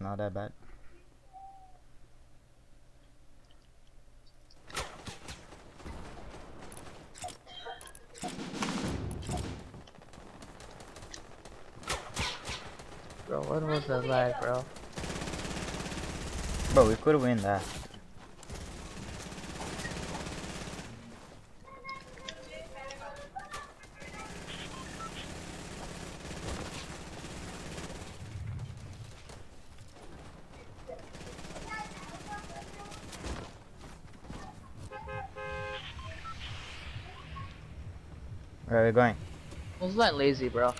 Not that bad. Bro, what was the lag, bro? Bro, we could win that. Are we going? Was that lazy, bro?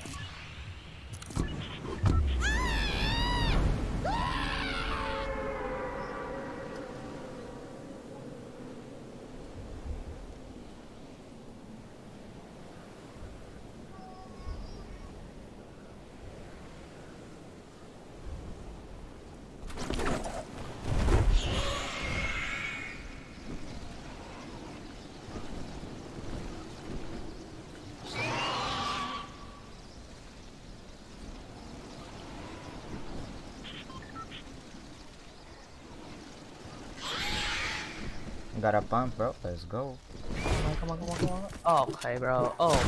Got a pump, bro. Let's go. Come on, come on, come on, come on. Oh, okay, bro. Oh.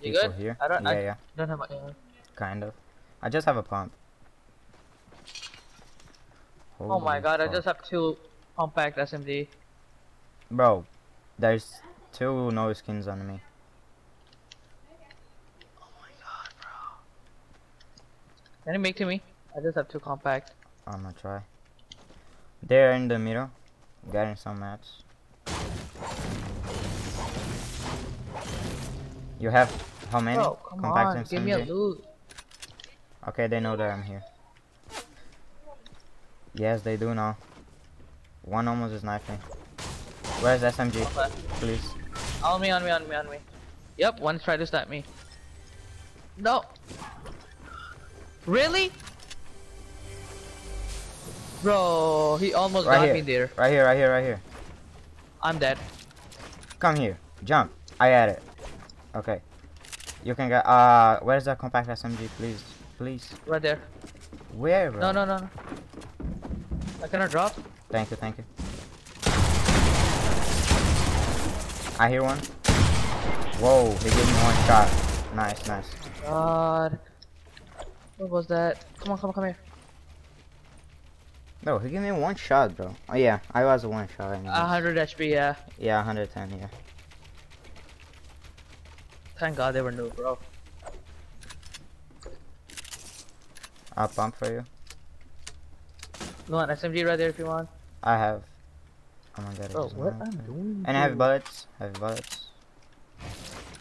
You good? here? I don't. yeah, I yeah. don't have my. Uh, Kind of. I just have a pump. oh my Holy god! I just have two compact SMG. Bro, there's two no skins on me. Oh my god, bro. Can you make to me? I just have two compact. I'm gonna try. They're in the middle, getting some mats. You have how many? Bro, come Compact on, give me a loot. Okay, they know that I'm here. Yes, they do now. One almost is knifing. Where's SMG? Okay. Please. On me, on me, on me, on me. Yep, one's tried to stab me. No. Really? Bro, he almost Right got here. me there. Right here, right here, right here. I'm dead. Come here. Jump. I had it. Okay. You can get uh where's the compact SMG please? Please. Right there. Where bro? No, no, no, no. I cannot drop. Thank you, thank you. I hear one. Whoa, he gave me one shot. Nice, nice. God. What was that? Come on, come on, come here. No, he gave me one shot, bro. Oh yeah, I was a one shot. anyways. 100 HP, yeah. Yeah, 110. Yeah. Thank God they were new, bro. I'll pump for you. You want SMG right there if you want? I have. Oh my god. Bro, what I'm doing? And I have bullets. I have bullets.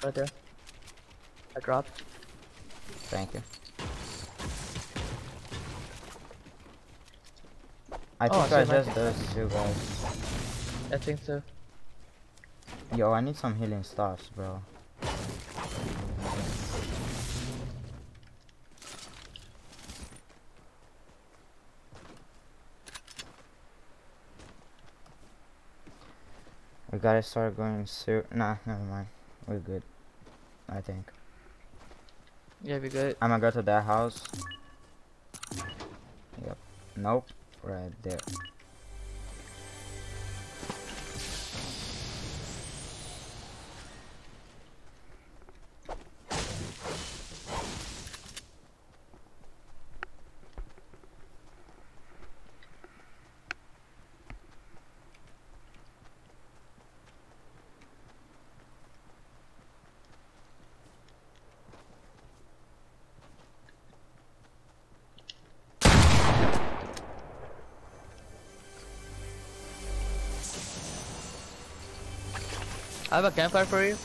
Right there. I dropped. Thank you. I Oh, think I so my- just those two guys. I think so. Yo, I need some healing stuffs, bro. We gotta start going soon. Nah, never mind. We're good. I think. Yeah, be good. I'm gonna go to that house. Yep. Nope. Right there. I have a campfire for you.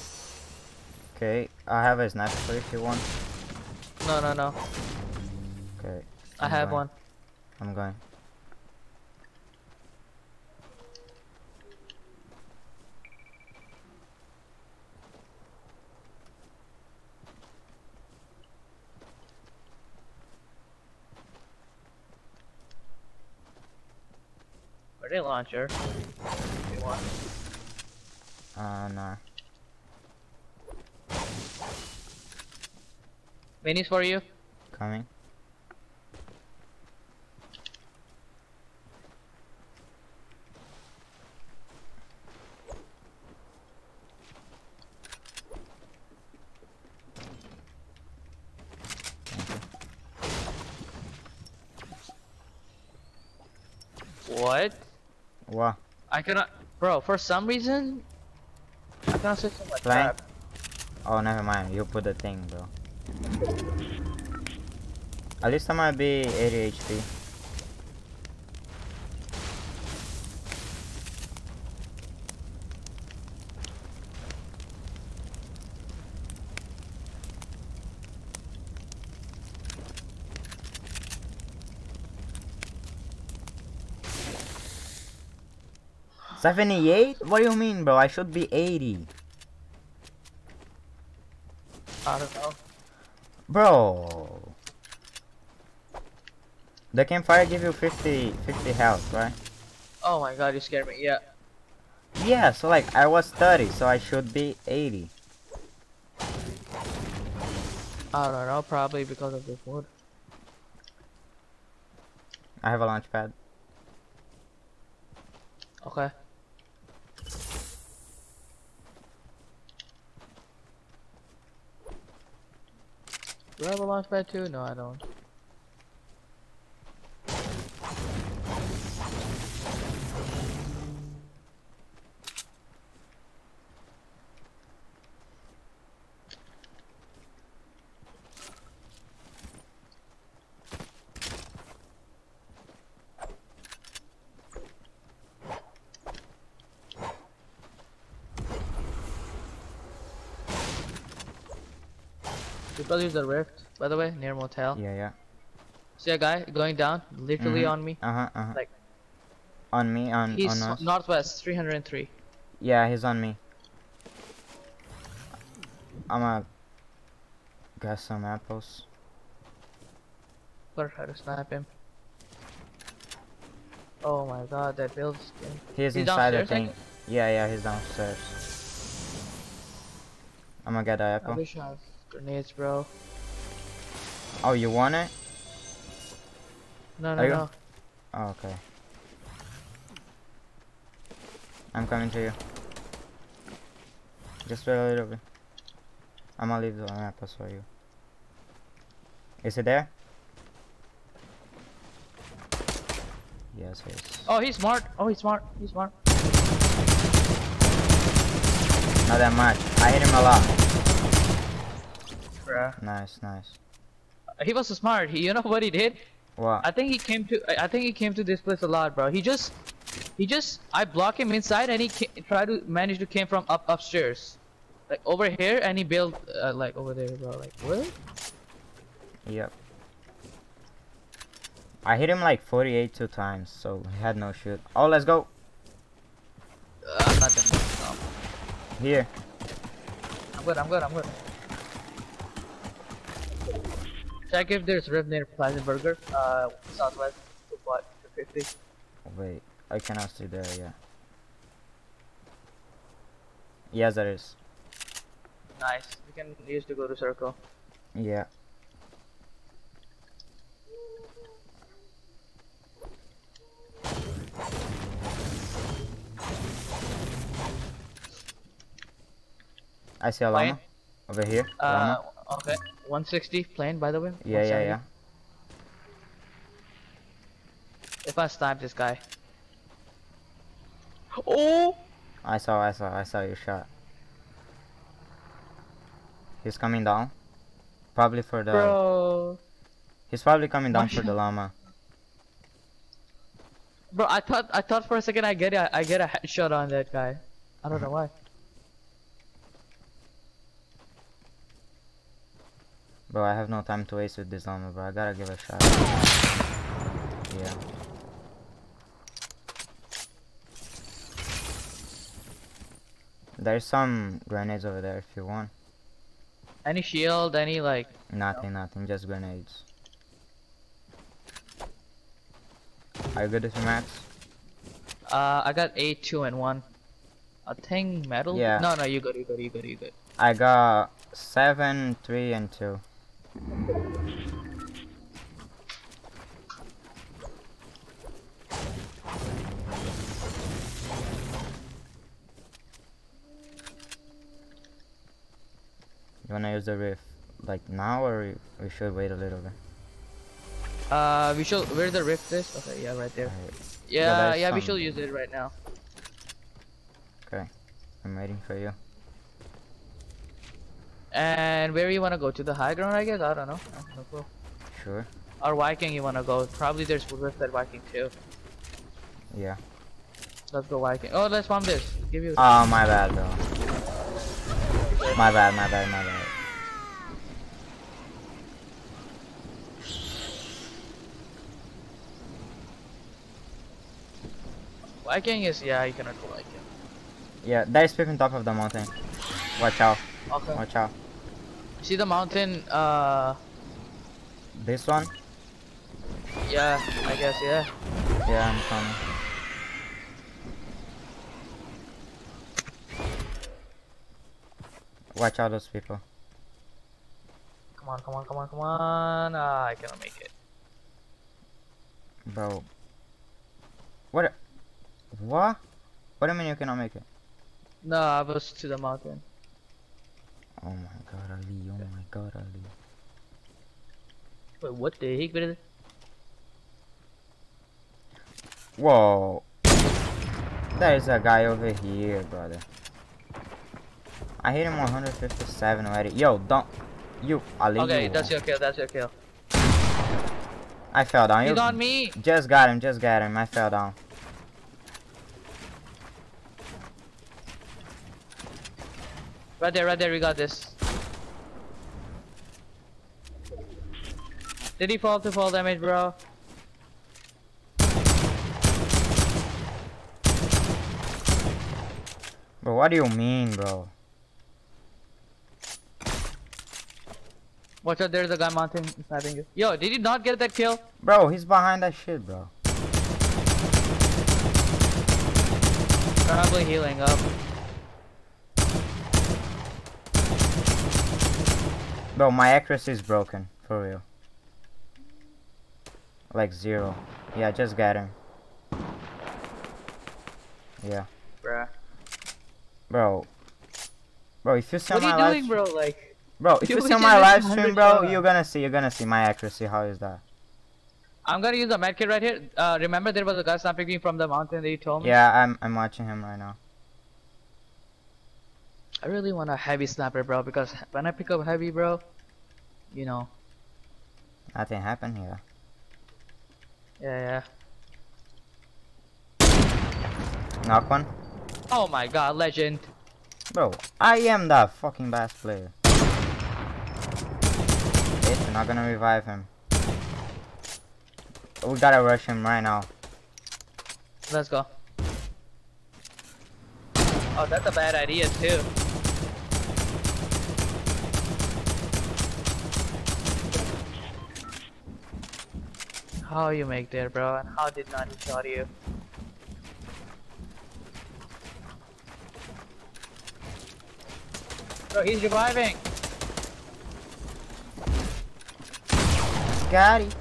Okay. I have a sniper for you if you want. No, no, no. Okay. I I'm have going. one. I'm going. Grenade launcher. If you want. Uh, nah. Minis for you. Coming. What? What? I cannot, bro. For some reason, Flank? trap. Oh, never mind. You put the thing, bro. At least I might be 80 HP. Seventy-eight? What do you mean, bro? I should be eighty. I don't know. Bro. The campfire give you 50, 50 health, right? Oh my god, you scared me. Yeah. Yeah, so like I was 30, so I should be 80. I don't know. Probably because of this wood. I have a launch pad. Okay. Do I have a launch pad too? No, I don't. People use the rift, by the way, near motel. Yeah, yeah. See a guy going down, literally Mhm. on me. Uh huh, uh huh. Like- on me, on He's on northwest, 303. Yeah, he's on me. I'ma get some apples. Gotta try to snipe him. Oh my god, that build skin. He's, He's inside the thing. Yeah, yeah, he's downstairs. I'ma get the I apple. Wish I have grenades, bro. Oh, you want it? No, no, no. Oh, okay. I'm coming to you. Just wait a little bit. I'm gonna leave the apples for you. Is it there? Yes, it is. Oh, he's smart. Oh, he's smart. He's smart. Not that much. I hit him a lot. Bruh. Nice, nice. He was smart. He, you know what he did? What? I think he came to. I think he came to this place a lot, bro. He just, he just. I block him inside, and he tried to manage to came from up upstairs, like over here, and he built uh, like over there, bro. Like what? Yep. I hit him like 48 two times, so he had no shoot. Oh, let's go. Uh, I'm not gonna. No. Here. I'm good. I'm good. I'm good. Check if there's rift near Pleasant Burger, uh, southwest, what, 250. Wait, I cannot see there yeah. Yes, there is. Nice. We can use to go to circle. Yeah. I see a llama over here. Uh, llama. okay. 160 plane, by the way. Yeah, yeah, yeah. If I snipe this guy. Oh! I saw, I saw, I saw your shot. He's coming down. Probably for the. Bro. He's probably coming down for the llama. Bro, I thought I thought for a second I get a, I get a headshot on that guy. I don't know why. Bro, I have no time to waste with this armor, bro. I gotta give a shot. Yeah. There's some grenades over there if you want. Any shield, any like Nothing, nothing, just grenades. Are you good with your max? uh I got eight, two and one. I think metal. Yeah. No, no, you good, you good, you good, you good. I got seven, three, and two. You wanna use the rift like now, or we- should wait a little bit? Uh, we should. Where the rift is? Okay, yeah, right there. Alright, Yeah, there's yeah, we should use it right now. Okay, I'm waiting for you. And where you wanna go? To the high ground, I guess. I don't know. I don't know. Sure. Or Viking, you wanna go? Probably there's rift at Viking too. Yeah. Let's go Viking. Oh, let's bomb this. Give you. Oh, my bad, bro. My bad, my bad, my bad. Viking is yeah, you cannot go Viking. Yeah, there's people on top of the mountain. Watch out, Okay. watch out. See the mountain? Uh, This one? yeah, I guess yeah. Yeah, I'm coming. Watch out, those people. Come on, come on, come on, come on. Ah, I cannot make it. Bro. What? What? What do you mean you cannot make it? No, I was to the mountain. Oh my god, Ali. Oh my god, Ali. Wait, what the heck? brother? Whoa. There is a guy over here, brother. I hit him 157 already. Yo, don't. You, Ali. Okay, you. that's your kill. That's your kill. I fell down. He's You on me. Just got him, just got him. I fell down. Right there, right there. We got this. Did he fall to fall damage, bro? Bro, what do you mean, bro? Watch out, there's a guy mounting sniping you. Yo, did he not get that kill? Bro, he's behind that shit, bro. Probably healing up. Bro, my accuracy is broken, for real. Like zero. Yeah, just got him. Yeah. Bruh. Bro. Bro, if you see What on are my you live doing, bro? Like, Bro, if You you see wish on I my live stream, bro, you're gonna see, you're gonna see my accuracy. How is that? I'm gonna use the medkit right here. Uh, remember there was a guy sniping me from the mountain that you told me? Yeah, I'm I'm watching him right now. I really want a heavy sniper, bro, because when I pick up heavy, bro, you know, Nothing happened here. yeah, yeah. Knock one. Oh my god, legend. Bro, I am the fucking best player. Bitch, you're not gonna revive him. We gotta rush him right now. Let's go. Oh, that's a bad idea too. How you make there, bro? And how did not he shot you? Bro, he's reviving. Got it.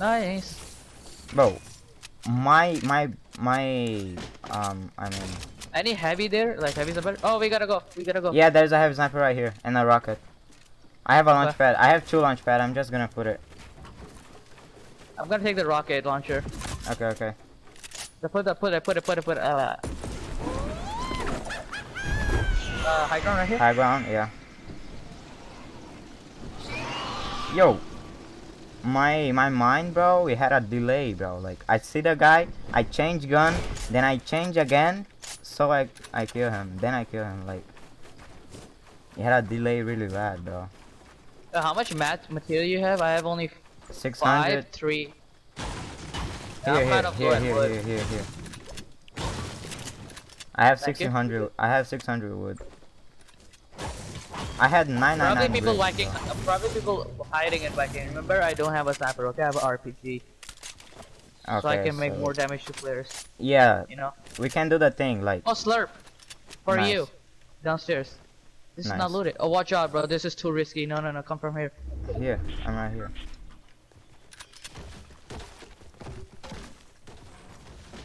Nice. Bro, my my my um I mean Any heavy there? Like heavy sniper? Oh, we gotta go. We gotta go. yeah, there's a heavy sniper right here and a rocket. I have a launch pad. I have two launch pad. I'm just gonna put it. I'm gonna take the rocket launcher. Okay, okay. So put it, put it, put it, put it, put it. Uh, uh high ground right here. High ground, yeah. Yo, my my mind, bro. We had a delay, bro. Like I see the guy, I change gun, then I change again, so I I kill him. Then I kill him. Like he had a delay really bad, bro. Uh, how much mat material you have? I have only Six five, hundred. three. Here, here, kind of low here, here, here, here, here. I have Thank you. sixteen hundred. I have six hundred wood. I had nine nine Probably people liking, probably people hiding in Viking. Remember, I don't have a sniper. Okay, I have an RPG, so I can make so- more damage to players. Yeah, You know. we can do the thing like Oh, slurp. For Nice. you. Downstairs. This is not looted. Oh, watch out, bro. This is too risky. No, no, no. Come from here. Here, I'm right here.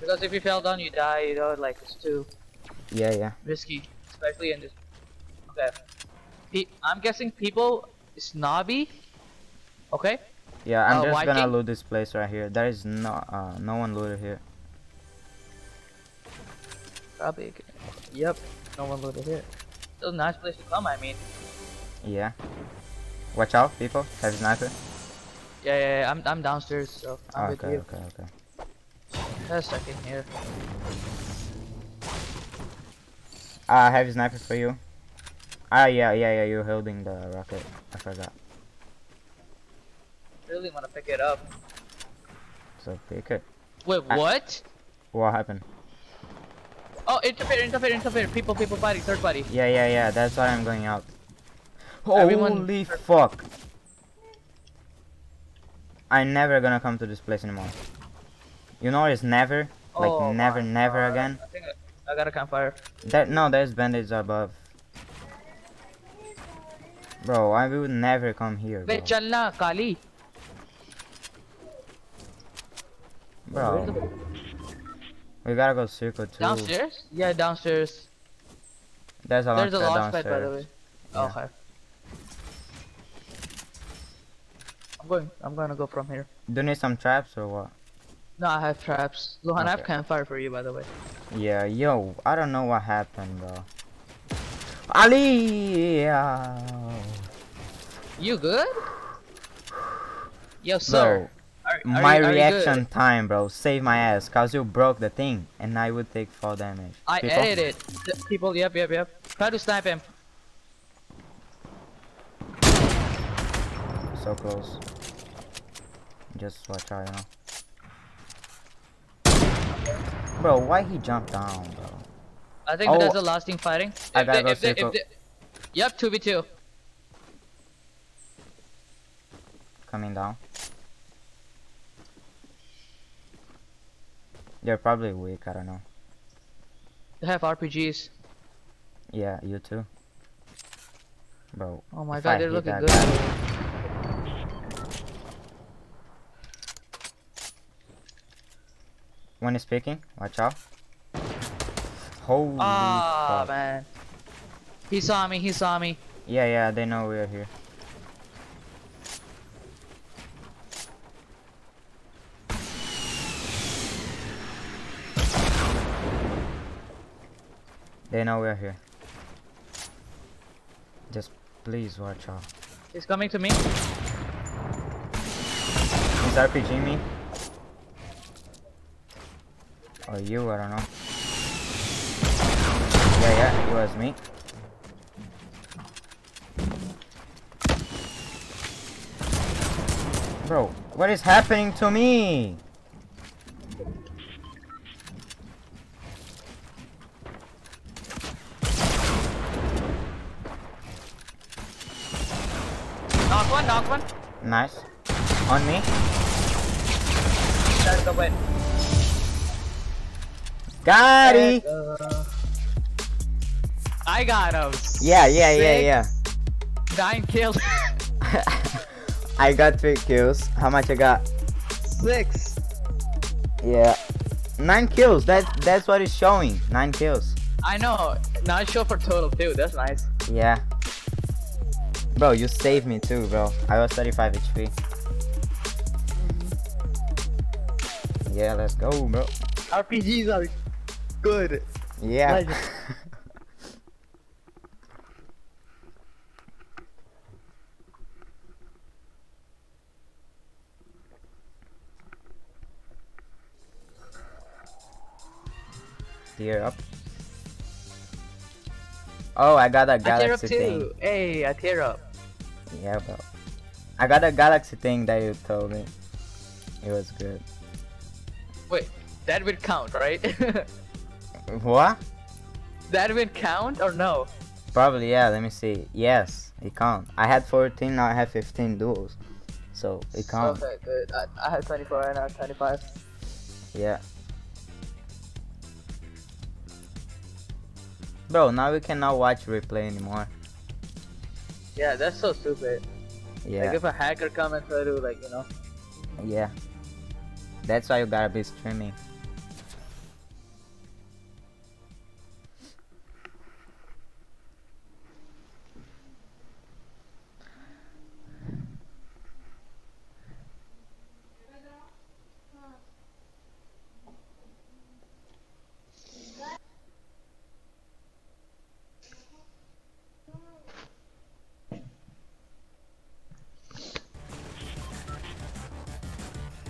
Because if you fell down, you die. You know, like it's too Yeah, yeah. risky, especially in this. Okay. Pe I'm guessing people snobby. Okay. Yeah, I'm Uh, just gonna loot this place right here. There is no uh no one looted here. Probably. Yep. No one looted here. Still a nice place to come. I mean. Yeah. Watch out, people. Have a sniper. Yeah, yeah, yeah. I'm I'm downstairs, so I'm with you. okay, okay, okay. Just a second here. I have sniper for you. Ah, yeah, yeah, yeah. You're holding the rocket. I forgot. Really want to pick it up. So pick it. Wait, I- what? What happened? Oh, interfere, interfere, interfere. People, people fighting. Third party. Yeah, yeah, yeah. That's why I'm going out. Everyone- Holy fuck! I'm never gonna come to this place anymore. You know, it's never. Like Oh never, never God. again. I think I, I got a campfire. That no, there's bandits above. Bro, I will never come here. Wait, chalna, Kali. Bro, we gotta go circle too. Downstairs? Yeah, downstairs. There's a There's a launch pad by the way. Oh, Yeah. okay. I'm going. I'm gonna go from here. Do you need some traps or what? No, I have traps. Luhan, I have Okay. campfire for you, by the way. Yeah, yo, I don't know what happened, bro. Ali! yeah. You good? Yo, sir. Bro, Are, are my you, reaction time, bro, save my ass, cause you broke the thing, and I would take fall damage. I People? edited it. People, yep, yep, yep. Try to snipe him. So close. Just watch out, you know. Bro, why he jumped down, bro? I think Oh. that's the oh, last thing fighting. I If gotta they- go if they- if they- Yep, 2v2. Coming down. They're probably weak, I don't know. They have RPGs. Yeah, you too. Bro. Oh my god, I they're looking good. guy- One is picking, watch out. Holy Ah, fuck. man. He saw me, he saw me. Yeah, yeah, they know we're here. They know we're here. Just please watch out. He's coming to me. He's RPG me. Or you, I don't know. Yeah, yeah, it was me. Bro, what is happening to me? Knock one, knock one. Nice. On me. That's the win. Got it! Uh, I got him. Yeah, yeah, yeah, yeah. Nine kills. I got three kills. How much I got? Six. Yeah. Nine kills. That that's what it's showing. Nine kills. I know. Not sure for total too. That's nice. Yeah. Bro, you saved me too, bro. I was 35 HP. Yeah, let's go, bro. RPGs are good. Yeah. Tear up. Oh, I got a I tear up galaxy thing. too. Hey, I tear up. Yeah, bro. I got a galaxy thing that you told me. It was good. Wait, that would count, right? What? that would count or no? Probably, yeah. Let me see. Yes, it counts. I had 14, now I have 15 duels. So, it counts. Okay, good. I, I have 24 and I have 25. Yeah. Bro, now we cannot watch replay anymore. Yeah, that's so stupid. Yeah, Like if a hacker come and try to like you know. yeah. That's why you gotta be streaming.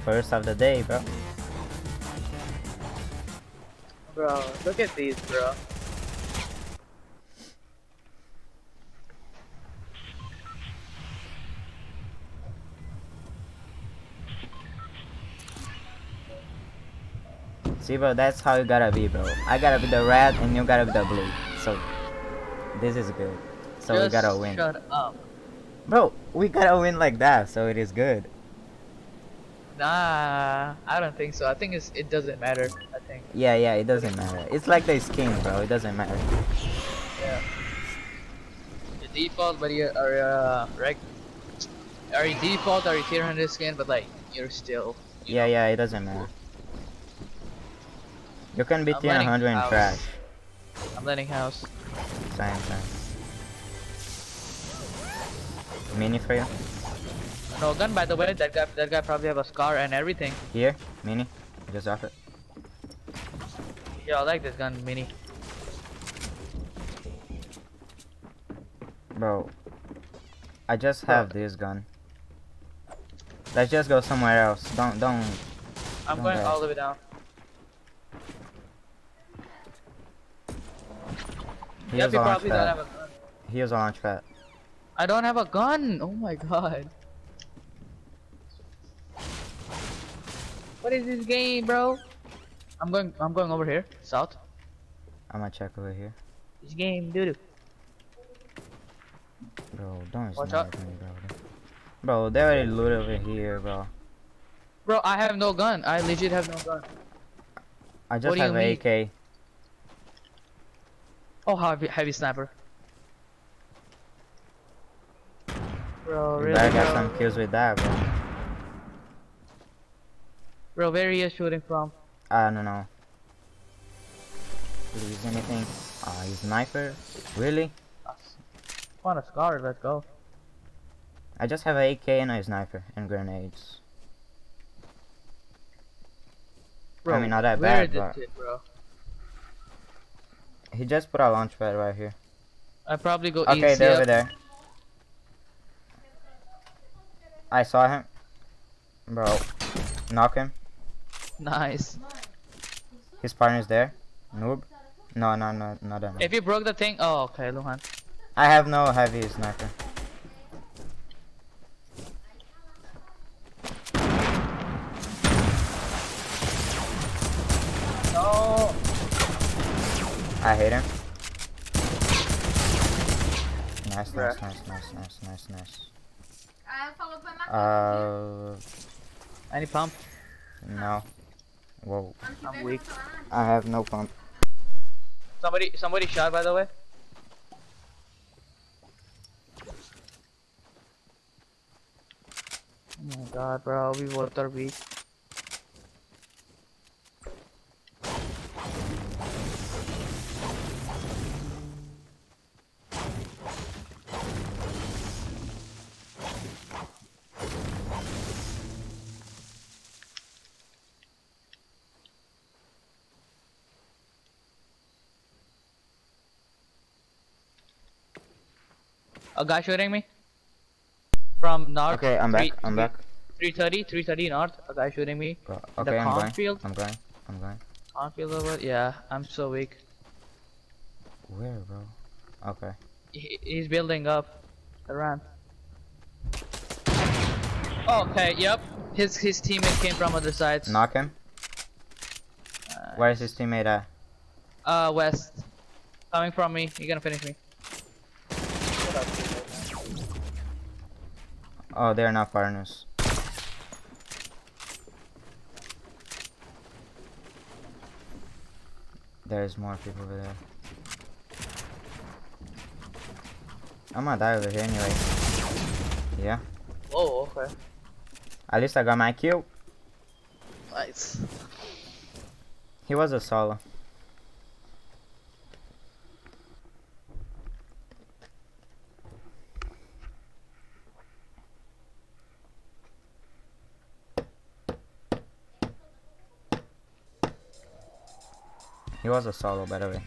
First of the day, bro. Bro, look at these, bro. See, bro, that's how you gotta be, bro. I gotta be the red and you gotta be the blue. So, this is good. So we gotta win. Shut up. Bro, we gotta win like that, so it is good. Nah, I don't think so. I think it's, it doesn't matter. I think. Yeah, yeah, it doesn't matter. It's like the skin, bro. It doesn't matter. Yeah. The default, but you are uh, reg. Are you default? Are you tier 100 skin? But like, you're still. you Yeah, know. yeah, it doesn't matter. You can be I'm tier 100 and trash. I'm letting house. Same, same. Mini for you? No gun, by the way. That guy, that guy probably have a scar and everything. Here, mini. Just off it. Yeah, I like this gun, mini. Bro, I just have this gun. Let's just go somewhere else. Don't, don't. I'm Don't going die. all the way down. He has you a launch pad. have a gun. He has a launch pad. I don't have a gun. Oh my god. What is this game, bro? I'm going. I'm going over here, south. I'm gonna check over here. This game, dude. Bro, don't Watch snipe me, bro. Bro, they already loot over here, bro. Bro, I have no gun. I legit have no gun. I just do have mean? AK. Oh, heavy, heavy sniper. Bro, You really, better get bro? some kills with that, bro. Bro, where he is shooting from? I don't know. Please, anything? Ah, he's sniper? Really? On a scar. Let's go. I just have a AK and a sniper and grenades. Bro, I mean, not that where bad, is but- it, bro? He just put a launch pad right here. I probably go Okay, they're over there. I saw him. Bro, knock him. Nice. His partner's there. Noob. No, no, no, not that. If you broke the thing, oh, okay, Luhan. I have no heavy sniper. No. I hit him. Nice, nice, Bruh. nice, nice, nice, nice, nice. Ah, falou pra matar. Uh, Any pump? no. Whoa. I'm weak. não vai falar nada. I have no pump. Somebody, somebody shot, by the way. Oh my god, bro, we both are weak. A guy shooting me from north. Okay, I'm back. three- I'm back. 330, 330 north. A guy shooting me. The Okay, I'm going. I'm going. I'm going. Cornfield over. Yeah, I'm so weak. Where, bro? Okay. He, he's building up the ramp. Okay, yep. His his teammate came from other sides. Knock him. Uh, Where's his teammate at? Uh, west. Coming from me. You're gonna finish me. Oh, they're not partners. There's more people over there. I'm gonna die over here anyway. Yeah. Oh, okay. At least I got my kill. Nice. He was a solo. He was a solo, by the way.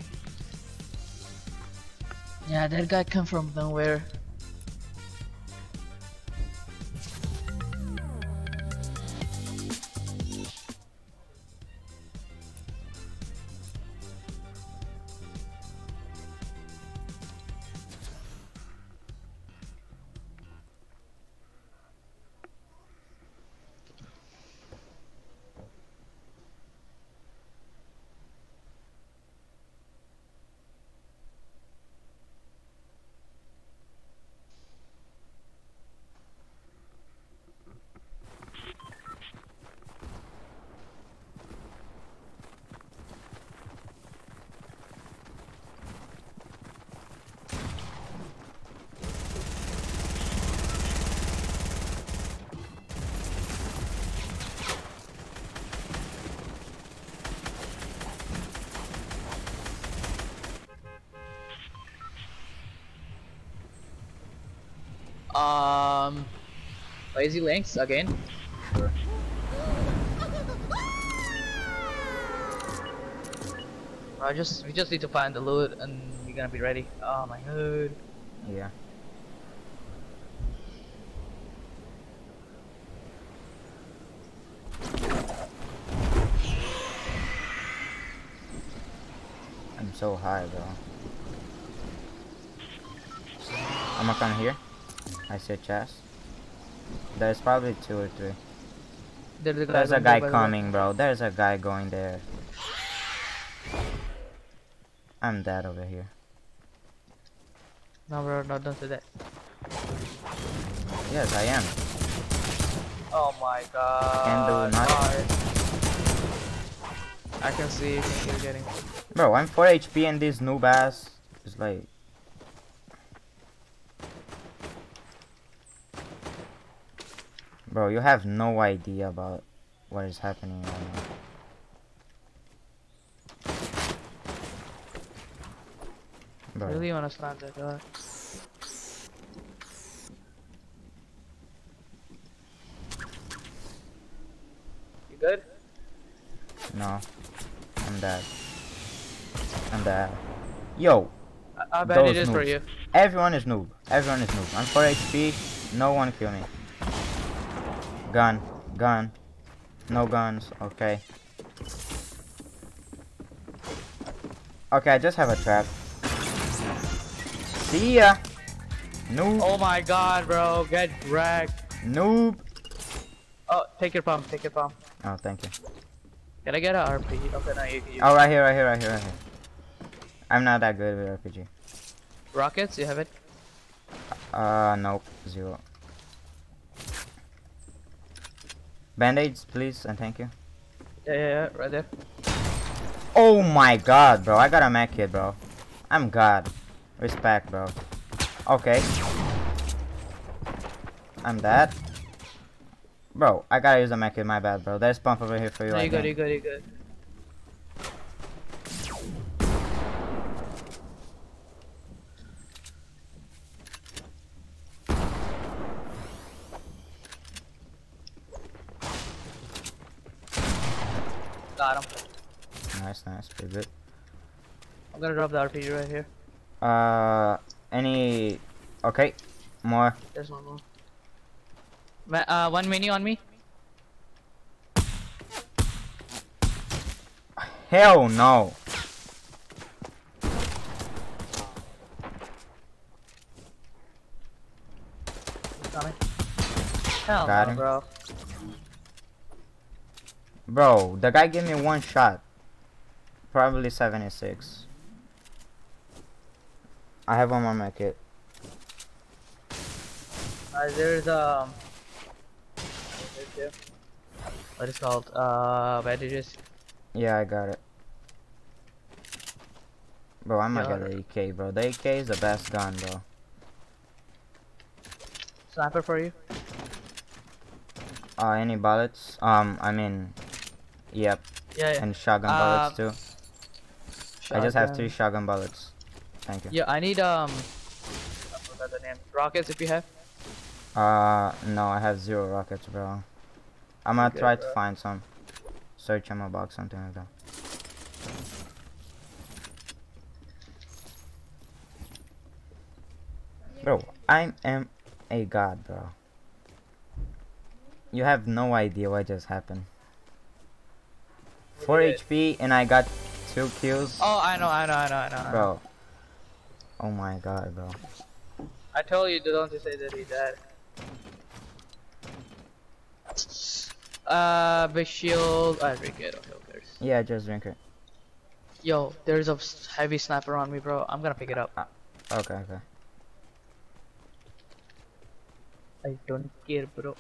Yeah, that guy come from nowhere. Lazy links again. Sure. I just we just need to find the loot and we're gonna be ready. Oh my god. Yeah. I'm so high, though. I'm not gonna here. I said chest. There's probably two or three. There's a guy, There's a guy way. coming, bro. There's a guy going there. I'm dead over here. No, bro, no, don't do that. Yes, I am. Oh my god. Can do nothing. Alright. I can see if you're getting. Bro, I'm 4 HP and this noob ass is like. Bro, you have no idea about what is happening right now. Bro, Really wanna slam that guy. You good? no. I'm dead. I'm dead. Yo, I, I bet it is Those for you. everyone is noob. Everyone is noob. I'm 4 HP. No one kill me. Gun. Gun. No guns. Okay. Okay, I just have a trap. See ya. Noob. Oh my god, bro, get wrecked. Noob. Oh, take your pump, take your pump. Oh, thank you. Can I get a RPG? Okay, no, you, you. Oh, right here, right here, right here, right here. I'm not that good with RPG. Rockets, you have it? Uh, nope. Zero. Band-aids, please, and thank you. Yeah, yeah, yeah, right there. Oh my god, bro. I got a mech kit, bro. I'm god. Respect, bro. Okay. I'm dead. Bro, I gotta use a mech kit, my bad, bro. There's pump over here for you. No, you good, you good, you good. Got him. Nice, nice. Pretty good. I'm gonna drop the RPG right here. Uh, any... Okay. More. There's one more. Ma uh, one mini on me. Hell no. Coming. Hell Got no, him. bro. Bro, the guy gave me one shot. Probably 76. I have one more mech kit. Uh, there's um. What is called? Uh, bandages. Yeah, I got it. Bro, I'm Yeah, gonna get the AK, bro. The AK is the best gun, bro. Sniper for you. Uh, any bullets? Um, I mean, yep, Yeah, yeah. and shotgun Um, bullets too. I just have three Shotgun. shotgun bullets. Thank you. Yeah, I need um. The name. Rockets if you have. Uh, no, I have zero rockets, bro. I'm gonna Okay, try to find some. Search ammo box, something like that. Bro, I am a god, bro. You have no idea what just happened. 4 did? HP and I got 2 kills. Oh, I know, I know, I know, I know. Bro. Oh my god, bro. I told you don't you say that he died. Uh, big shield. I drink it. Okay, who cares? Yeah, just drink it. Yo, there's a heavy sniper on me, bro. I'm gonna pick it up. Okay, okay. I don't care, bro.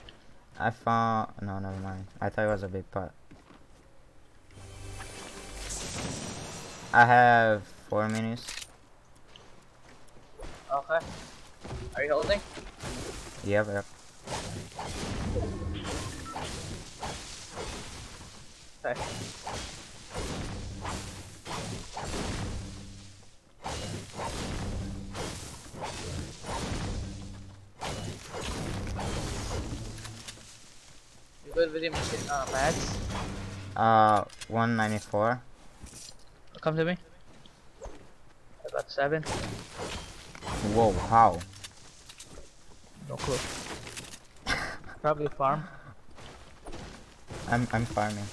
I found. No, never mind. I thought it was a big pot. I have four minis. Okay. Are you holding? Yep, yep. Okay. You good with your uh, Max? Uh, 194. Come to me. About seven. Whoa, how? No clue. Probably farm. I'm I'm farming.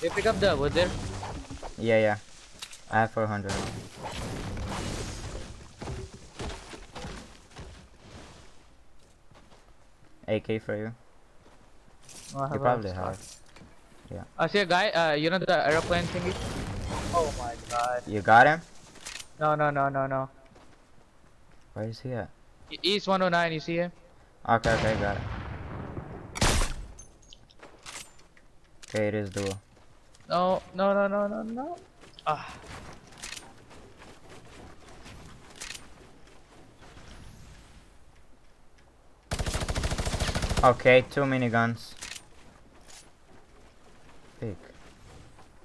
You pick up the wood there. Yeah, yeah. I have 400. AK for you. I You have probably scar. Have. I see a guy. Uh, you know the aeroplane thingy. Oh my god. You got him? No, no, no, no, no. Where is he at? East 109. You see him? Okay, okay, got it. Okay, it is dual. No, no, no, no, no, no. Ah. Okay, two miniguns. Big.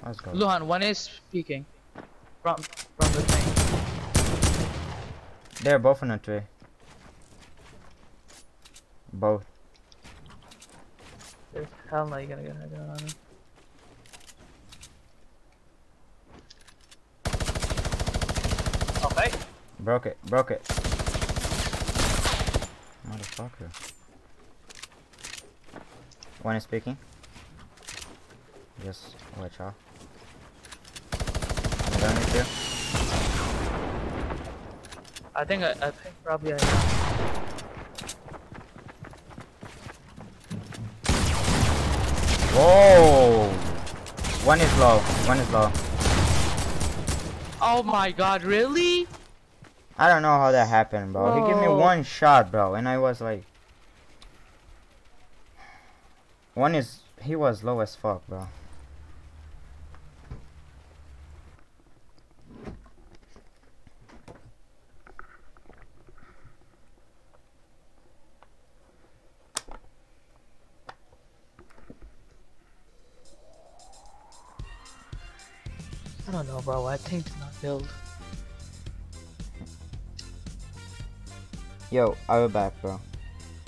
Let's go. Luhan, one is peeking. From from the thing. They're both in a tree. Both. There's hell no you gonna get a gun on me. Okay. Broke it, broke it. Motherfucker. One is speaking. Just watch out. I'm done with you. I think I, I think probably I. Whoa! One is low, one is low. Oh my god, really? I don't know how that happened, bro. He gave me one shot, bro, and I was like... One is... He was low as fuck, bro. Don't know, bro. I think it's not build. Yo, I'll be back, bro.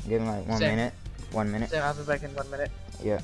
Give me like one Same. minute. One minute. Same, I'll be back in one minute. Yeah.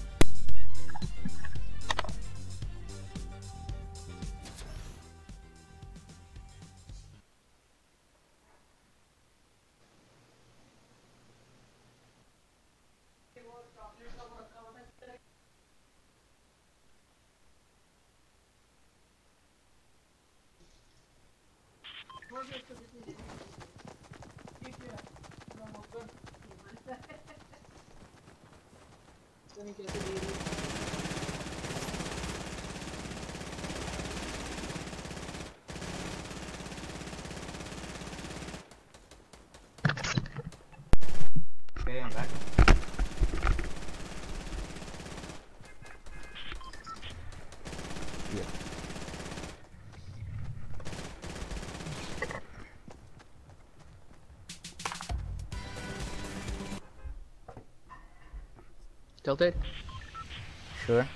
Tilted. Sure.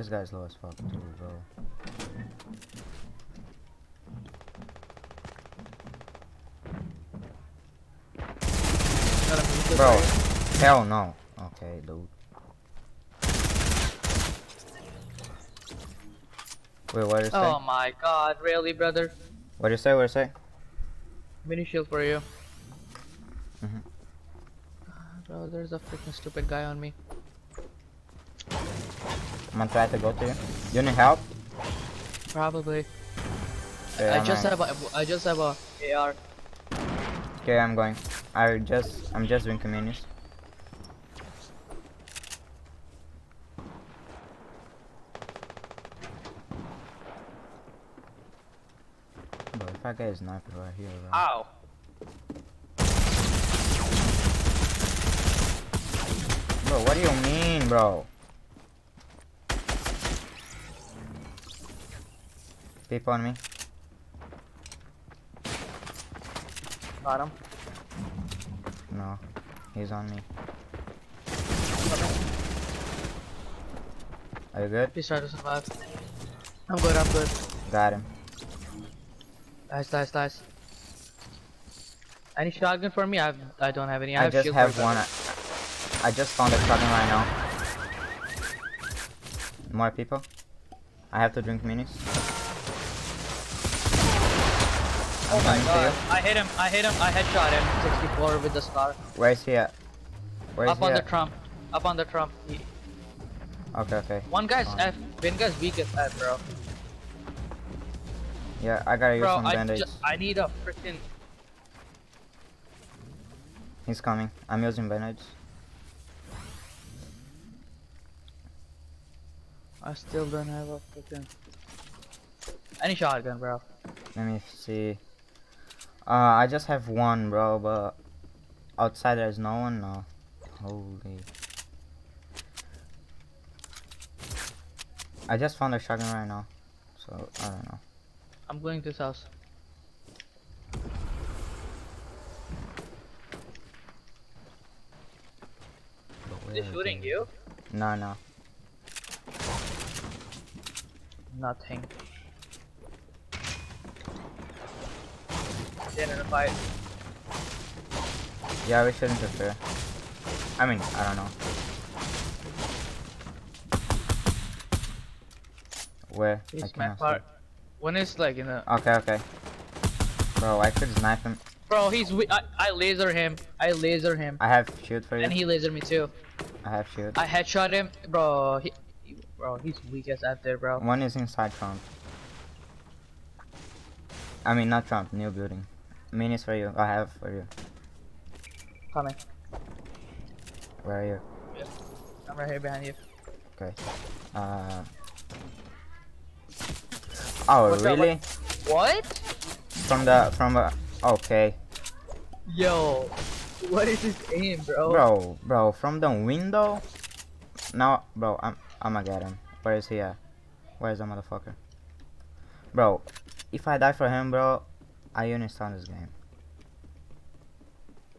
This guy's low as fuck too, bro. Got him. He's Bro, hell no. Okay, dude. Wait, what did you say? Oh my god, really, brother? What did you say? What did you say? Mini shield for you. Mhm. Bro, there's a freaking stupid guy on me. I'm gonna try to go to you. You need help? Probably. Okay, I I'm just have a, I just have a AR. Okay, I'm going. I just, I'm just doing communities. Bro, if I get a sniper right here, bro. Ow. Bro, what do you mean, bro? People on me. Got him. No, he's on me. Are you good? Please try to survive. I'm good, I'm good. Got him. Nice, nice, nice. Any shotgun for me? I I don't have any. I, I, have just have one. I, I just found a shotgun right now. More people. I have to drink minis. Oh I'm my god. I hit him, I hit him, I headshot him. 64 with the scar. Where is he at? Where is he? Up he on the trump. Up on the trump. He- Okay, okay. One guy's Fine. F. One guy's weak as F, bro. Yeah, I gotta use some I band-aids. just I need a freaking. He's coming. I'm using band-aids. I still don't have a freaking. Any shotgun, bro. Let me see. Uh, I just have one, bro, but outside there's no one. No. Holy. I just found a shotgun right now, so I don't know. I'm going to this house. They're shooting you? No, no. Nothing. In a fight. Yeah, we shouldn't interfere. I mean, I don't know. Where? He's my part. One is like in a. Okay, okay. Bro, I could snipe him. Bro, he's. I, I laser him. I laser him. I have shield for you. And he laser me too. I have shield. I headshot him. Bro, he. Bro, he's weak as F there, bro. One is inside Trump. I mean, not Trump, new building. Minis for you. I have for you. Coming. Where are you? I'm right here behind you. Okay. Uh. Oh, What's really? What? From the from the. Okay, Yo. What is his aim, bro? bro, bro, from the window. No, bro, I'm I'ma get him. Where is he at? Where is the motherfucker? Bro, if I die for him, bro, I uninstall this game.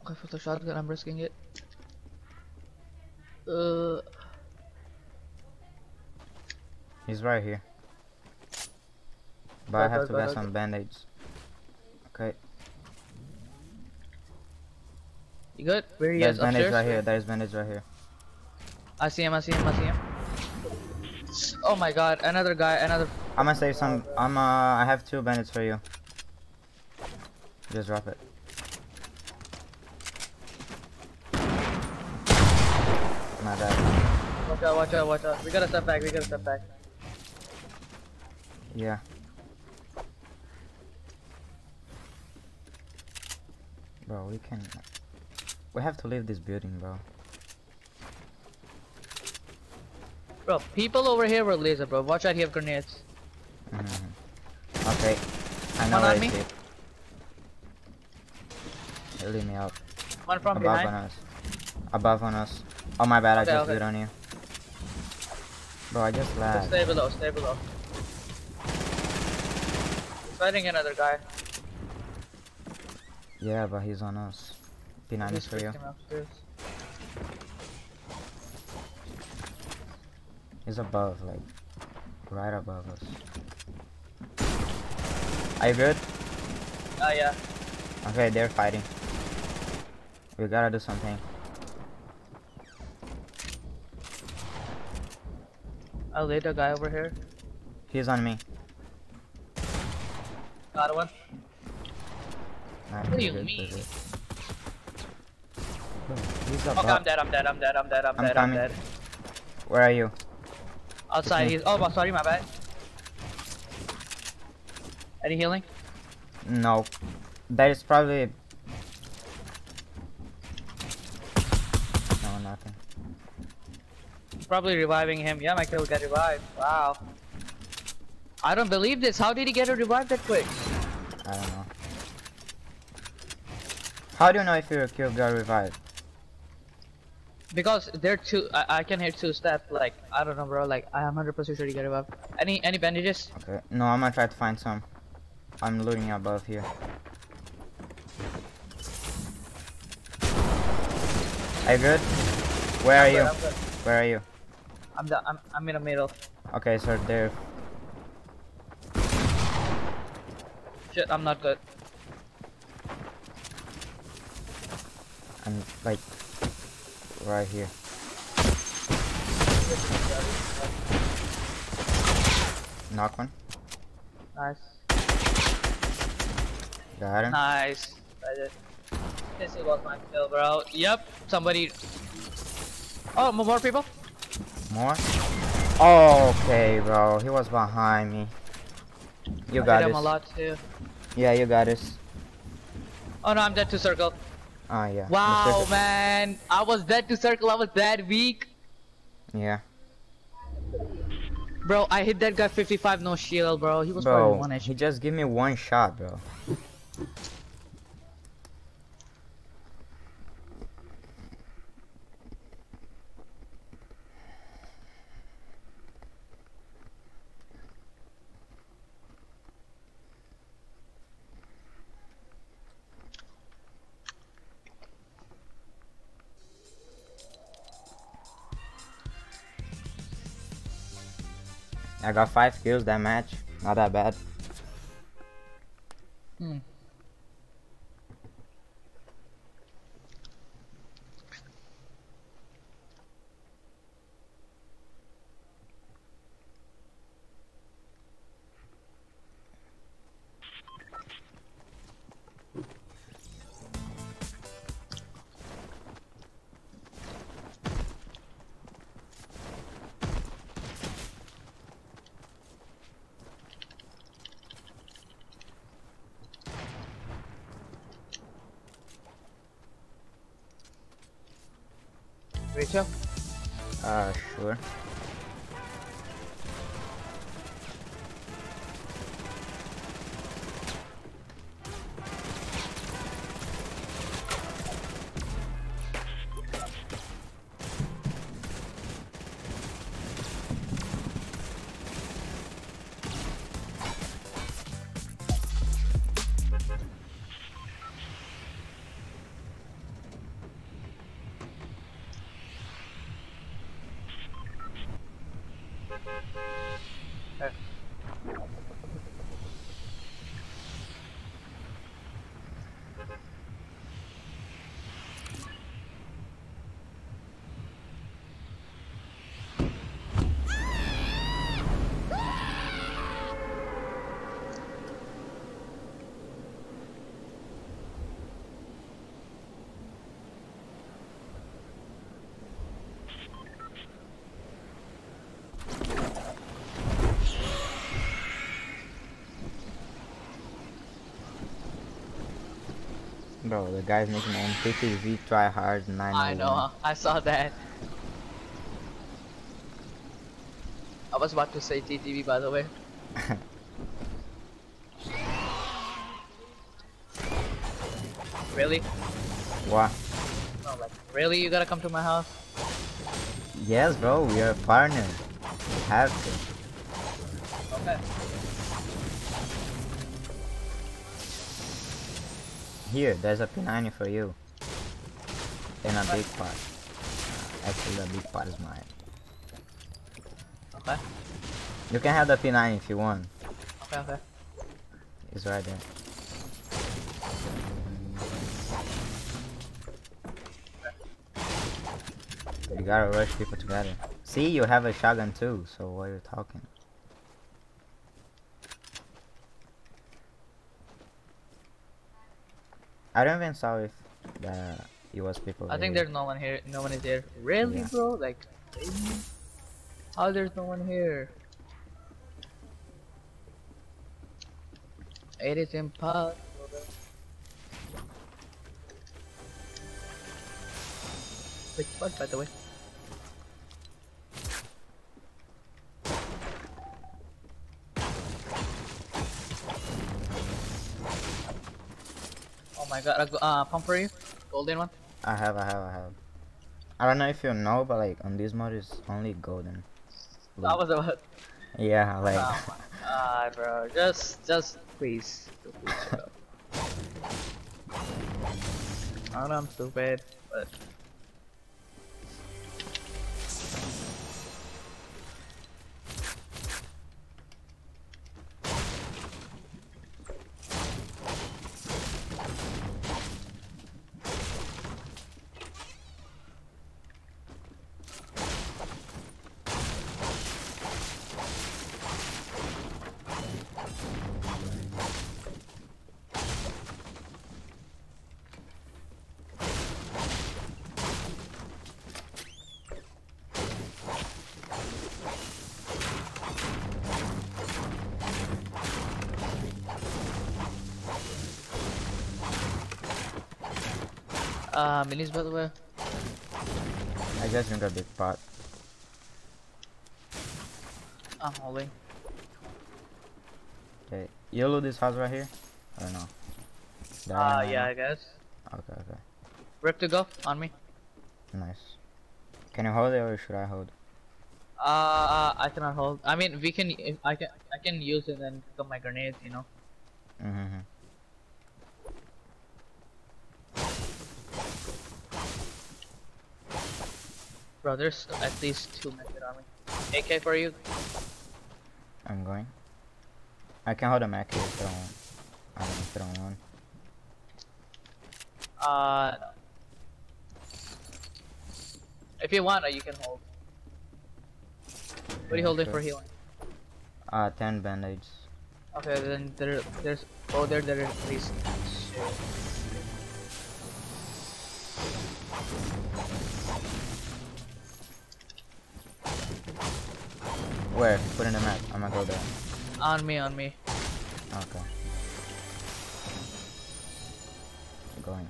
Okay, for the shotgun, I'm risking it. Uh. He's right here. But I have to right, get some band-aids. Okay, You good? Where he there's is? band-aids Upstairs? right here. There's band-aids right here. I see him, I see him, I see him. Oh my god, another guy, another. I'm gonna save some. I'm uh, I have two bandits for you. Just drop it. My bad. Watch out, watch out, watch out. We gotta step back, we gotta step back. Yeah. Bro, we can. We have to leave this building, bro. Bro, people over here were laser, bro. Watch out, he have grenades. Mhm. Okay. I know One on me. it. Leave me up. One from Above behind. on us. Above on us. Oh my bad, Okay, I just okay. on you. Bro, I just Just lagged. stay below, stay below. He's fighting another guy. Yeah, but he's on us. P90 He's for you. He's above, like, right above us. Are you good? Ah, yeah. Okay, they're fighting. We gotta do something. I'll lay the guy over here. He's on me. Got one. What do you mean? He's Okay, I'm dead, I'm dead, I'm dead, I'm dead, I'm I'm dead, I'm coming. dead. Where are you? Outside, he's. Oh, sorry, my bad. Any healing? No. That is probably. No, nothing. Probably reviving him. Yeah, my kill got revived. Wow. I don't believe this. How did he get a revive that quick? I don't know. How do you know if your kill got revived? Because they're two. I, I can hear two steps. Like I don't know, bro. Like I'm 100% sure he got revived. Any any bandages? Okay. No, I'm gonna try to find some. I'm looting above here. Are you good? Where are I'm you? good, I'm. Where are you? I'm the, I'm I'm in the middle. Okay, so they're Shit, I'm not good. I'm like right here. Knock one. Nice. Got him. Nice. This was my kill, bro. Yep. Somebody. Oh, more people. More? okay, bro. He was behind me. You I got him a lot too. Yeah, you got this. Oh no, I'm dead to circle. Oh yeah. Wow, man. I was dead to circle. I was that weak. Yeah. Bro, I hit that guy 55 no shield, bro. He was Bro, probably one he just give me one shot, bro. I got five kills that match. Not that bad. Hmm. Rachel? Uh, sure. Bro, the guy's making PTV try hard 9 I know. I saw that. I was about to say TTV by the way. Really? What? No, like really? You gotta come to my house? Yes, bro, we are partners. We have to. Here, there's a P90 for you. And a big part. Uh, actually, the big part is mine. Okay. You can have the P90 if you want. Okay. Okay. It's right there. You gotta rush people together. See, you have a shotgun too, so what are you talking? I don't even saw if the it was people. I think there's no one here. No one is here. Really, Yeah. bro? Like, really? how there's no one here? It is impossible. Which part, by the way? My god, a uh, pump for you? Golden one? I have, I have, I have. I don't know if you know, but like on this mode is only golden. That was about. Yeah, like Oh my god, bro. Just, just please. please. I know I'm stupid, but. Uh, minis by the way. I just drink a big pot. I'm holding. Okay, you loot this house right here? I don't know. Uh, yeah, I guess. Okay, okay, Rift to go on me. nice. Can you hold it or should I hold? Uh, I cannot hold. I mean, we can. if I can. I can use it and pick up my grenades. You know. Mm-hmm. Bro, there's at least two method on me. AK for you. I'm going. I can hold a Mac here if I don't want. I don't if I don't want. Uh, no. If you want, uh, you can hold. What are you holding sure. for healing? Uh, 10 band-aids. Okay, then there, there's. Oh, there, there is at least. Where? Put in a map. I'm gonna go there. On me, on me. Okay. Going.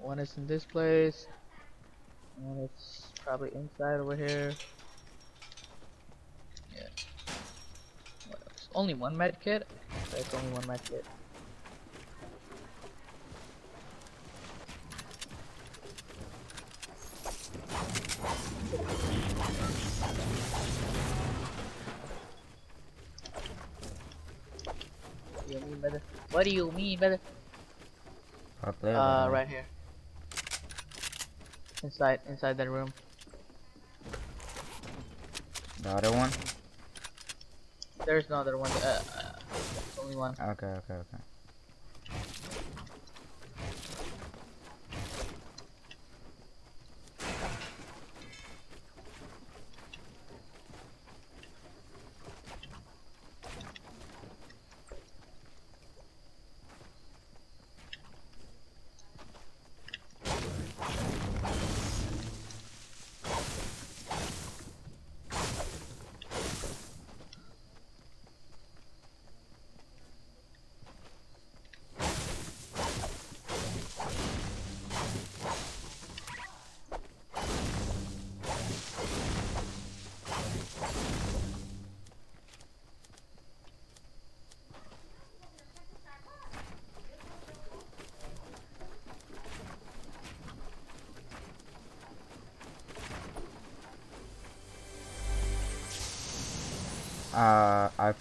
One is in this place. One is probably inside over here. Yeah. What else? Only one med kit? That's only one med kit. What do you mean, brother? What do you mean, brother? Pro player. Uh, right here. Inside, inside that room. The other one? There's no other one. Uh, uh, only one. Okay, okay, okay.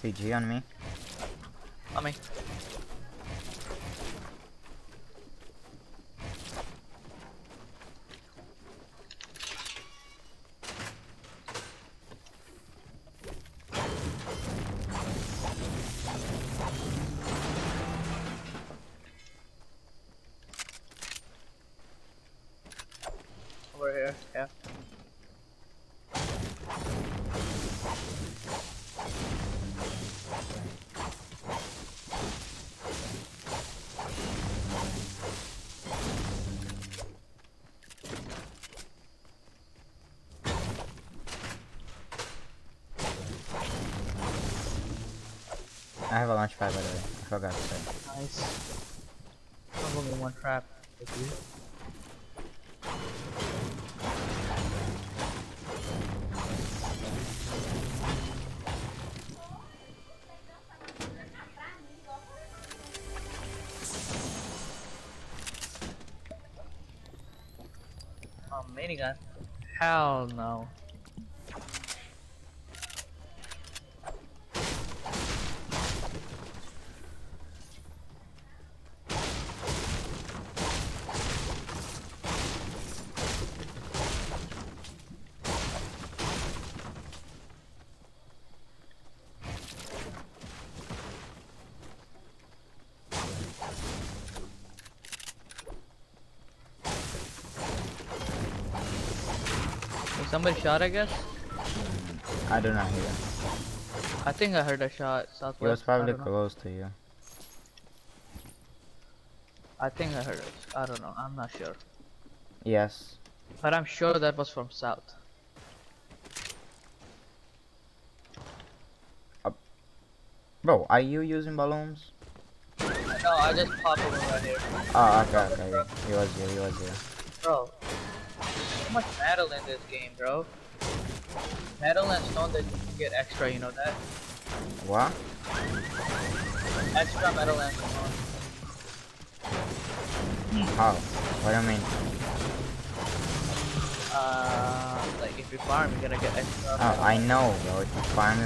RPG on me. Coming. Over here, yeah. I have a launch pad by the way. I forgot to say. Nice. I'm only one you. Oh, minigun. Hell no. Was somebody shot, I guess? I do not hear. I think I heard a shot He It was probably don't know. close to you. I think I heard it. I don't know. I'm not sure. Yes. But I'm sure that was from south. Uh, bro, are you using balloons? No, I just popped over right here. Oh, okay, okay. He was here, he was here. Bro, so much metal in this game, bro. Metal and stone that you can get extra, you know that? What? Extra metal and stone. How? What do you mean? Uh, like if you farm, you're gonna get extra. Oh, I know, bro. If you farm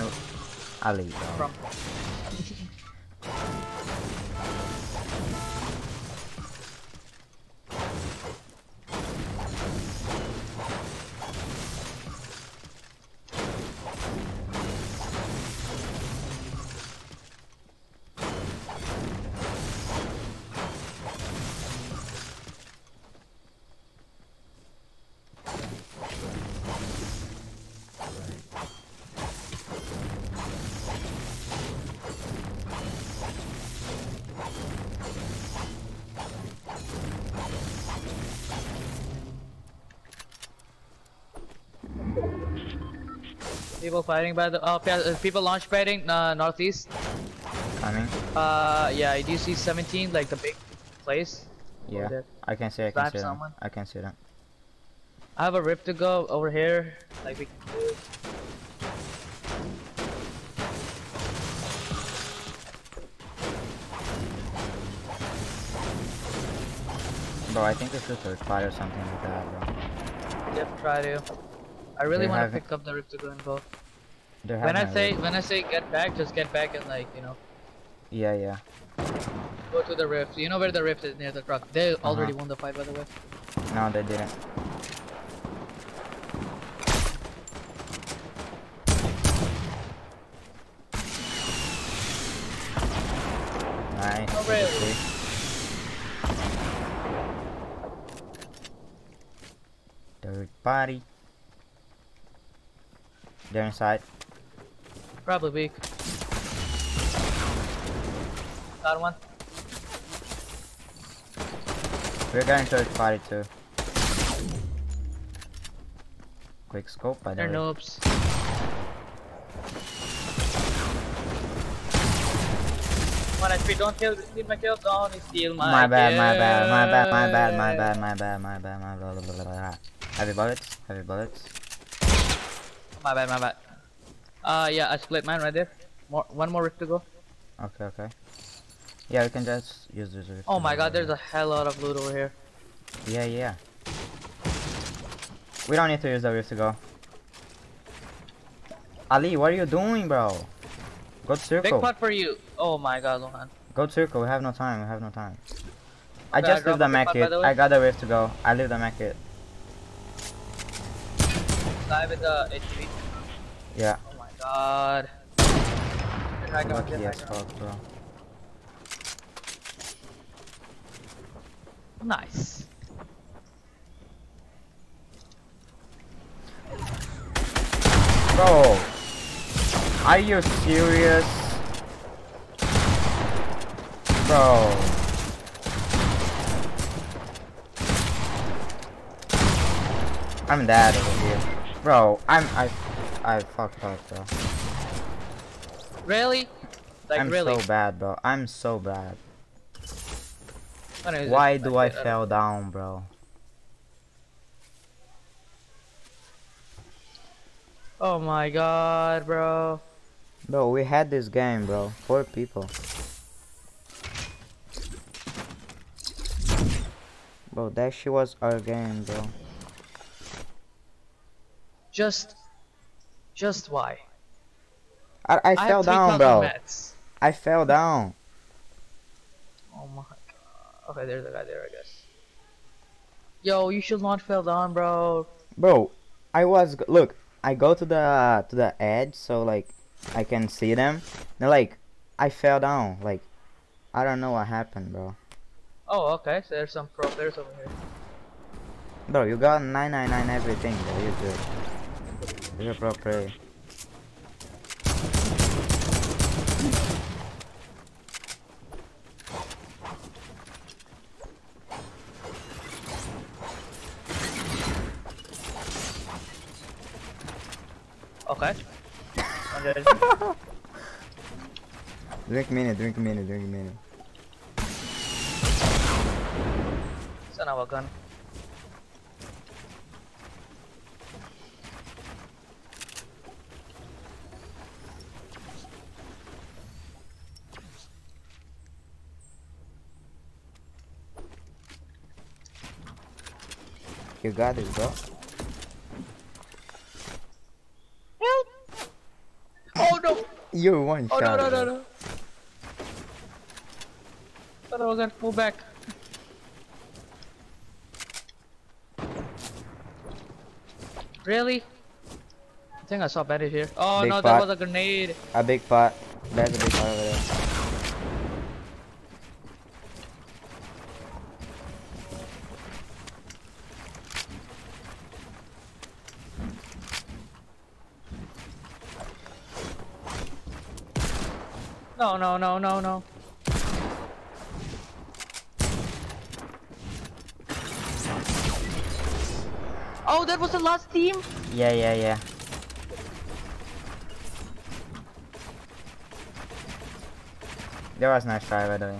leave, bro. From people fighting by the uh, uh, people launch padding uh, northeast. Coming? Uh, yeah, do you see 17 like the big place? Yeah. I can see, I can see them. someone. I can see them. I have a rift to go over here. Like we can do. Bro, I think it's a third party or something like that, bro. Just try to. I really want to pick up the rift to go and go. They're When I say when I say get back, just get back and like you know Yeah, yeah. go to the rift. You know where the rift is near the truck. They Uh-huh. already won the fight by the way. No, they didn't. Nice. Oh, really? Third party. They're inside. Probably weak. Got one. We're getting third party too. Quick scope by the They're way. noobs. Come on, HP, don't kill, steal my kill, don't steal my My bad, my bad, my bad, my kill. bad, my bad, my bad, my bad, my blah, blah, blah, blah, blah. Heavy bullets, heavy bullets. My bad, my bad. Uh, yeah, I split mine right there. More, one more rift to go. Okay, okay. Yeah, we can just use this. rift Oh my god, there's a hell lot of loot over here. Yeah, yeah. We don't need to use the rift to go. Ali, what are you doing, bro? Go circle. Big pot for you. Oh my god, Luhan. Go circle. We have no time. We have no time. I Okay, I just leave the mech kit. I got the wave to go. I leave the mech kit. Guy with the HP. Yeah. God. Get back up, Lucky get as back up. fuck, bro. Nice. Bro, are you serious? Bro. I'm dead over here. Bro, I'm I I fucked up, bro. Really? Like I'm really? so bad, bro. I'm so bad. What is it? Why do I fell down, bro? Oh my god, bro. Bro, we had this game, bro. Four people. Bro, that shit was our game, bro. Just, just why? I, I, have fell down, bro. mats. I fell down. Oh my god. Okay, there's a guy there, I guess. Yo, you should not fell down, bro. Bro, I was look. I go to the to the edge so like I can see them. Then like I fell down. Like I don't know what happened, bro. Oh, okay. So there's some pro players over here. Bro, you got 999 everything, bro. You're good. You're a pro player. Okay. And there's- Drink mini, drink mini, drink mini. Son of a gun. You got it, bro. Help! Oh no! You're one Oh shot. no no no bro. no! Son of a gun, move back. Really? I think I saw better here. Oh Big no, pot. that was a grenade. A big pot. That's a big pot over there. No no no no. Oh, that was the last team. Yeah, yeah, yeah. There was nice try, by the way.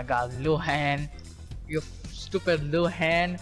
My god, Luhan. You stupid Luhan.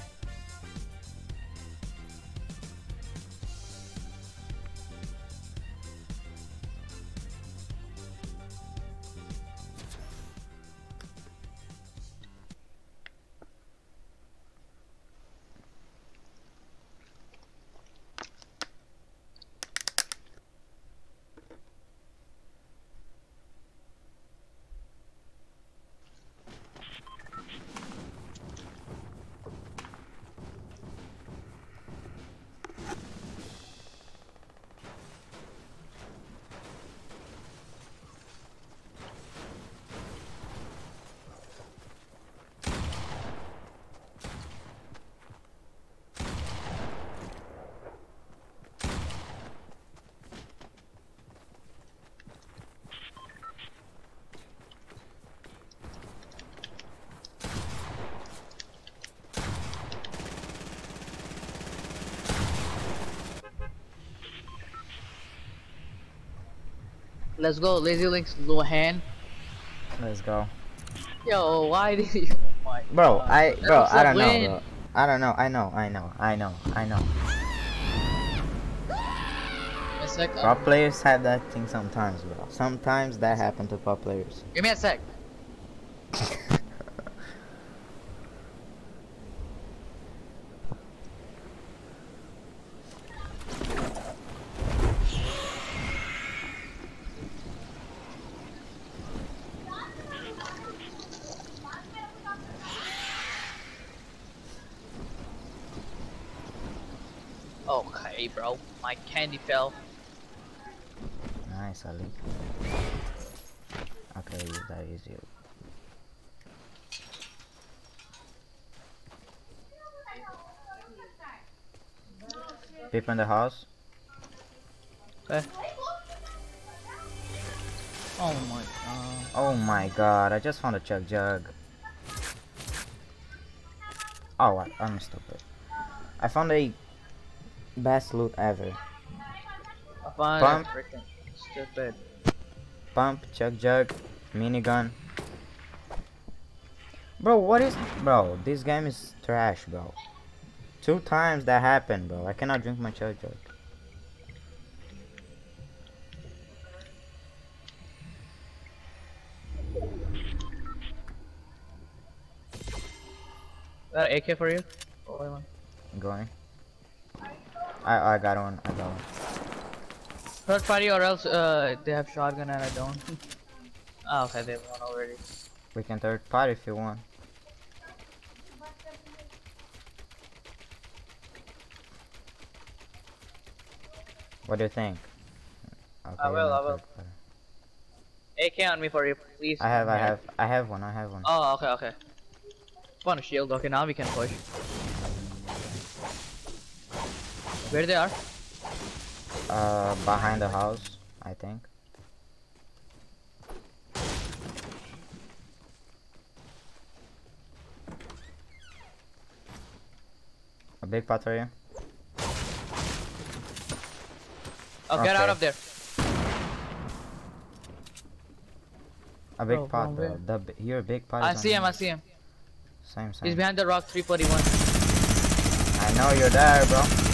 Let's go, Lazy Links Luhan. Let's go. Yo, why did you? Oh Bro, God. I bro, I don't know, bro. I don't know. I know. I know. I know. I know. Give me a sec. Pro players have that thing sometimes, bro. Sometimes that happen to pro players. Give me a sec. Okay, bro. My candy fell. Nice, Ali. Okay, that is you. People in the house. Okay. Oh my god. Oh my god, I just found a chug jug. Oh, I, I'm stupid. I found a best loot ever. I Pump. it freaking stupid. Pump, chug jug, minigun. Bro, what is... Bro, this game is trash, bro. Two times that happened, bro. I cannot drink my chug jug. That AK for you? Oh, wait, one. Going. I I got one. I got one. Third party or else uh they have shotgun and I don't. oh, okay, they won already. We can third party if you want. What do you think? Okay, I will, I will. AK on me for you, please. I have, I have, I have one. I have one. Oh, okay, okay. A shield. Okay, now we can push. Where they are? Uh, behind the house, I think. A big pot for you. Oh, get out of there. A big Bro, pot, from bro. where? The b- your big pot. I see him. you. I see him. Same, same. He's behind the rock. 341. I know you're there, bro.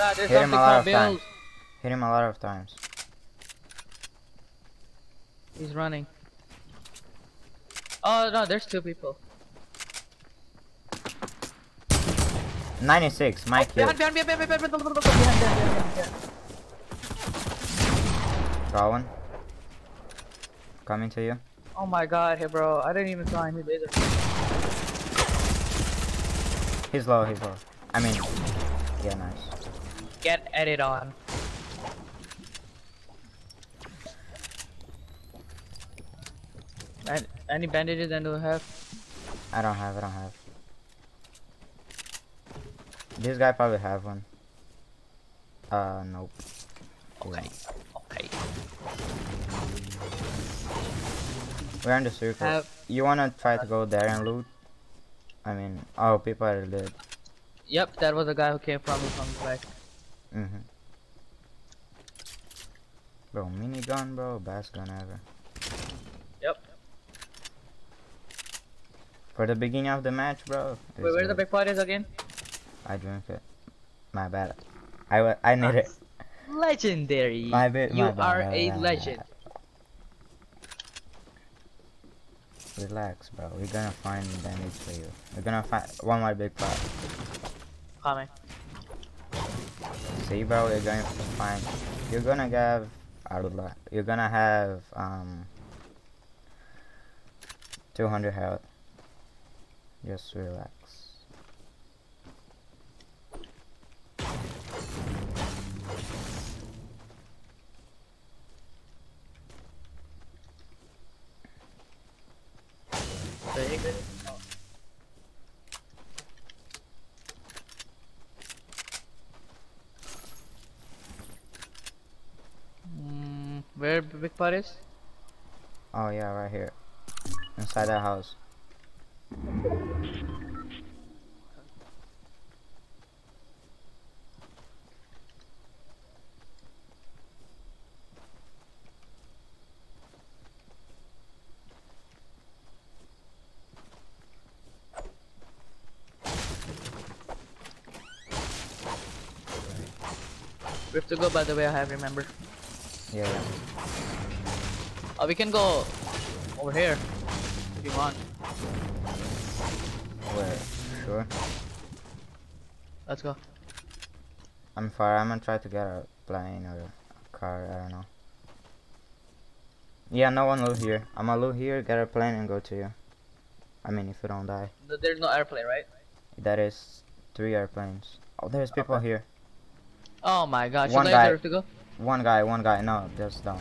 Ah, there's Hit him a lot of times. Hit him a lot of times. He's running. Oh no, there's two people. 96, my kill. Behind, behind, behind, behind, behind, behind, behind, behind, behind. Got one. Coming to you. Oh my god, hey bro, I didn't even saw him laser. He's low, he's low. I mean, yeah, nice. Get edit on. And any bandages and do I have? I don't have, I don't have. This guy probably have one. Uh, nope. Okay. Okay. We're in the circle. Have You wanna try to go there and loot? I mean, oh, people are dead. yep, that was the guy who came from me from the back. Mm-hmm. Bro, minigun, bro, best gun ever. Yep. For the beginning of the match, bro. Wait, where the big part is again? I drink it. My bad. I I need it. Legendary. My bad. You my bad, are a bad. legend. Relax, bro. We're gonna find damage for you. We're gonna find one more big pot. Coming. See, bro, you're going to find. You're gonna have. You're gonna have um. 200 health. Just relax. Very good. Where big pot is? Oh yeah, right here. Inside that house. We have to go by the way I have remember. Yeah. yeah. Oh, we can go over here if you want. Wait. Sure. Let's go. I'm far. I'm gonna try to get a plane or a car. I don't know. Yeah, no one loot here. I'm gonna loot here, get a plane, and go to you. I mean, if you don't die. There's no airplane, right? That is three airplanes. Oh, there's people Okay. here. Oh my god, should One I have to go? One guy, one guy. No, just don't.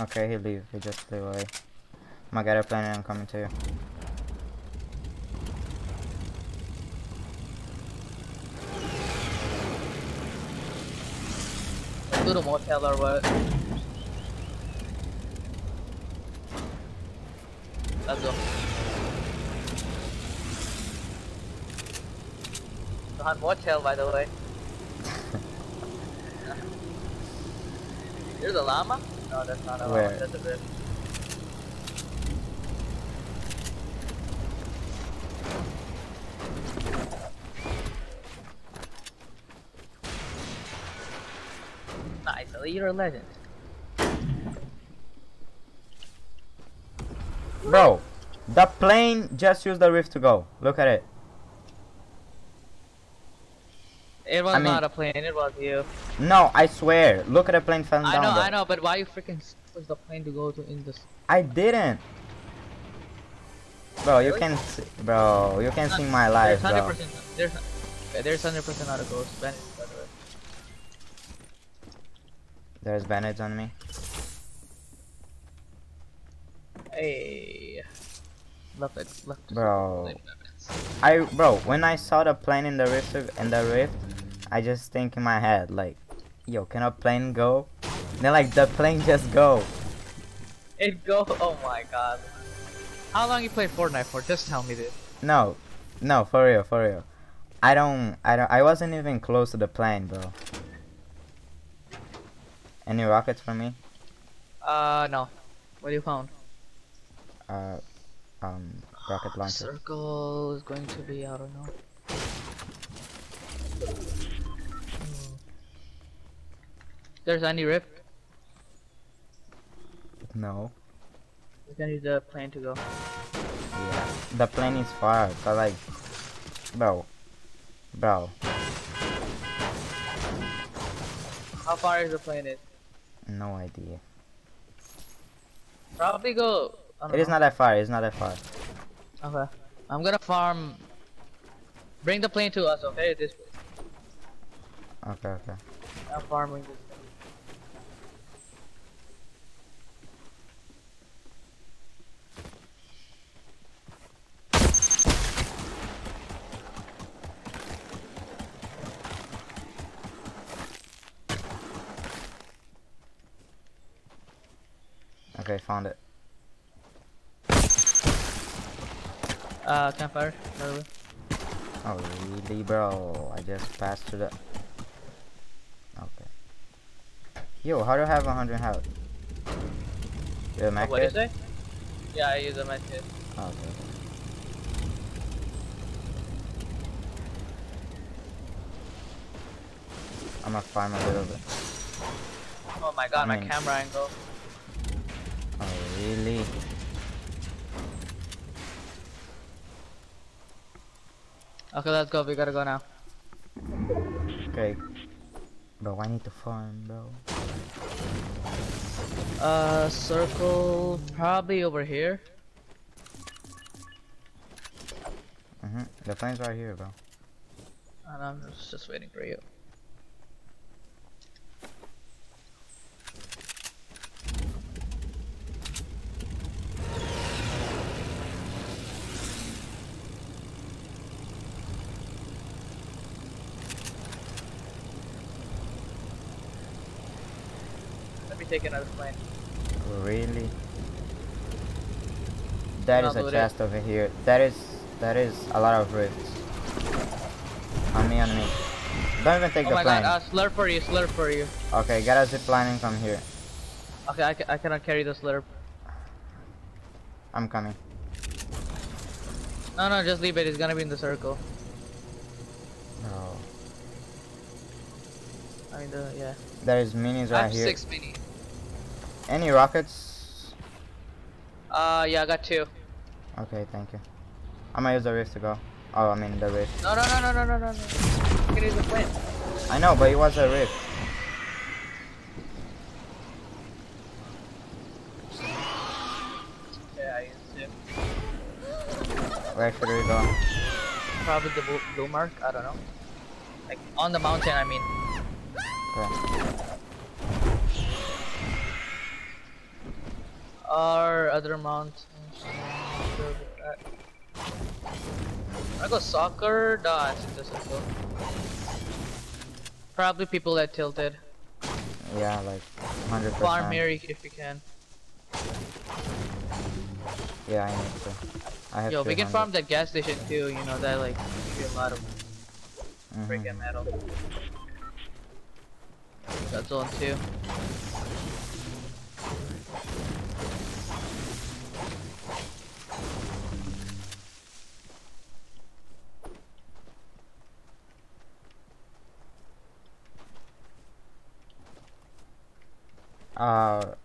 Okay, he leave. He just flew away. Get a plane and I'm coming to you. Let's go to motel or what? Let's go. Not motel, by the way. There's a llama? No, that's not a Where? llama. That's a bit. Nice, you're a legend. Bro, the plane just used the rift to go. Look at it. It was I mean- not a plane, it was you. No, I swear. Look at the plane falling I down. know, there. I know, but why you freaking was the plane to go to in this? I didn't. Bro, you Really? can see, bro, you can see my life, There's 100%. There's there's 100% not a ghost. By the way. There's bandage on me. Hey. Left it, left it. Bro. I, bro, when I saw the plane in the rift, in the rift, I just think in my head like, yo, can a plane go? Then like the plane just go. It go. Oh my god. How long you play Fortnite for? Just tell me this. No, no, for real, for real. I don't, I don't, I wasn't even close to the plane, bro. Any rockets for me? Uh, no. What do you found? Uh, um, rocket launcher. Circle is going to be. I don't know. Hmm. There's any rift? No. We can use the plane to go. Yeah, the plane is far, but like, bro, bro, How far is the plane? Is no idea. probably go. It is not that far. It's not that far. Okay. I'm gonna farm. Bring the plane to us, okay? This way. Okay, okay. I'm farming this. Thing. Okay, found it. Uh, campfire. by the way. Oh really, bro? I just passed through the. Okay. Yo, how do I have 100 health? You have a Oh, what you say? Yeah, I use a medkit. Oh, okay. I'm gonna farm a little bit. Oh my god, I my camera angle. Oh really? Okay, let's go. We gotta go now. Okay. Bro, I need to farm, bro. Uh, circle probably over here. Mhm. The plane's right here, bro. And I'm just, just waiting for you. Let me take another plane. Really? That is a do it. chest over here. That is that is a lot of rifts. On me, on me. Don't even take oh the my god, uh, slurp for you, slurp for you. Okay, get a zip and come here. Okay, I, ca I cannot carry this litter. I'm coming. No, no, just leave it. It's gonna be in the circle. Oh. I mean, the yeah. There is minis right I have here. six mini. Any rockets? Uh, yeah, I got two. Okay, thank you. I'm gonna use the rift to go. Oh, I mean the rift. No, no, no, no, no, no, no. no. You can use the flint. I know, but it was a rift. Yeah, I used two. Where should we go? Probably the blue, blue mark. I don't know. Like on the mountain, I mean. Okay. Or other mountains. I go soccer. Nah, I think this is. Probably people that tilted. Yeah, like 100%. Farm here if you can. Yeah, I need to. I have Yo, we can farm that gas station too. You know that like give you a lot of Mhm. freaking metal. Got zone two. Uh,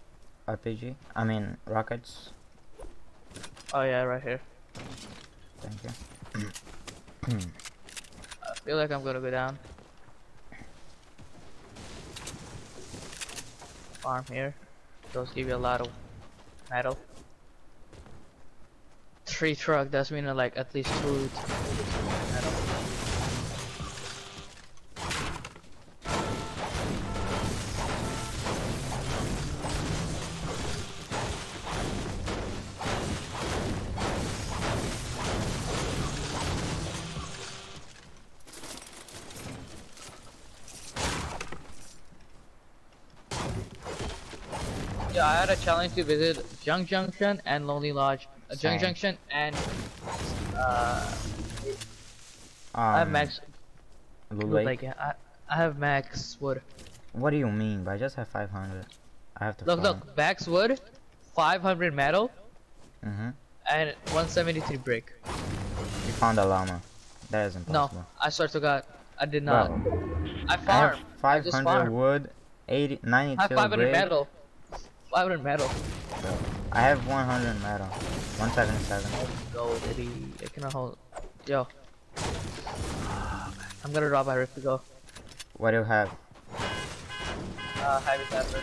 RPG? I mean, rockets. Oh yeah, right here. Thank you. I feel like I'm gonna go down. Farm here. Those give you a lot of metal. Three truck, that's mean like at least two challenge to visit Junk Junction and Lonely Lodge. Uh, Junk Junction and uh, Um, I have Max. Blue Lake. Lake. I, I have Max Wood. What do you mean? But I just have 500. I have to Look, farm. look, Max Wood, 500 metal Mm-hmm. and 173 brick. You found a llama. That is impossible. No. I swear to God, I did not. I I farm. I just 500 farm. wood, 80, 92 I have 500 brick. metal. 500 metal. Bro, I have 100 metal. 177. Go, baby. I cannot hold. Yo. I'm gonna drop my rift to go. What do you have? Uh, heavy pepper.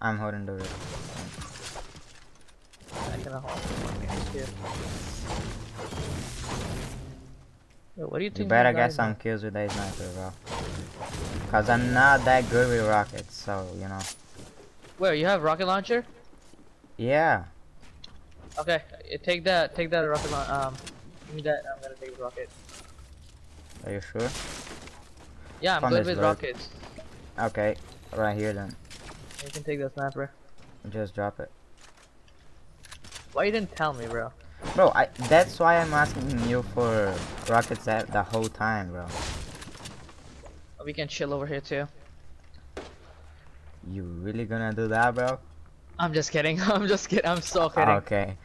I'm holding the rift. I cannot hold. Here. What do you think? You better get some kills with that sniper, bro. Cause I'm not that good with rockets, so you know. Where you have rocket launcher? Yeah. Okay, uh, take that. Take that rocket launcher. Um, give me that. I'm gonna take the rocket. Are you sure? Yeah, I'm Found good with bird. rockets. Okay. Right here then. You can take the sniper. Just drop it. Why you didn't tell me, bro? Bro, I that's why I'm asking you for rockets that the whole time, bro. We can chill over here too. You really gonna do that, bro? I'm just kidding. I'm just kidding. I'm so kidding. Okay.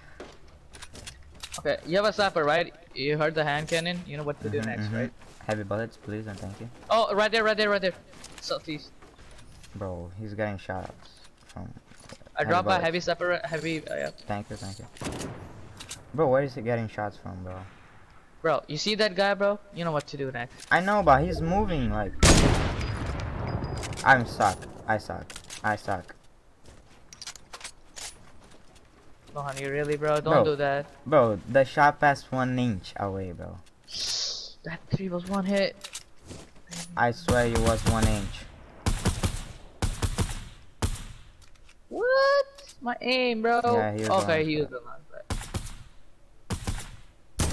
Okay, you have a sniper, right? You heard the hand cannon. You know what to do Mhm, next, mhm. right? Heavy bullets, please, and thank you. Oh, right there, right there, right there. Southeast. Bro, he's getting shots from. I Heavy dropped a heavy sniper. Heavy. Uh, yeah. Thank you, thank you. Bro, where is he getting shots from, bro? Bro, you see that guy, bro? You know what to do next. I know, but he's moving like. I'm suck. I suck. I suck. No, honey, really, bro? Don't Bro. do that. Bro, the shot passed one inch away, bro. That three was one hit. I swear it was one inch. What? My aim, bro. Yeah, he was okay, he was the last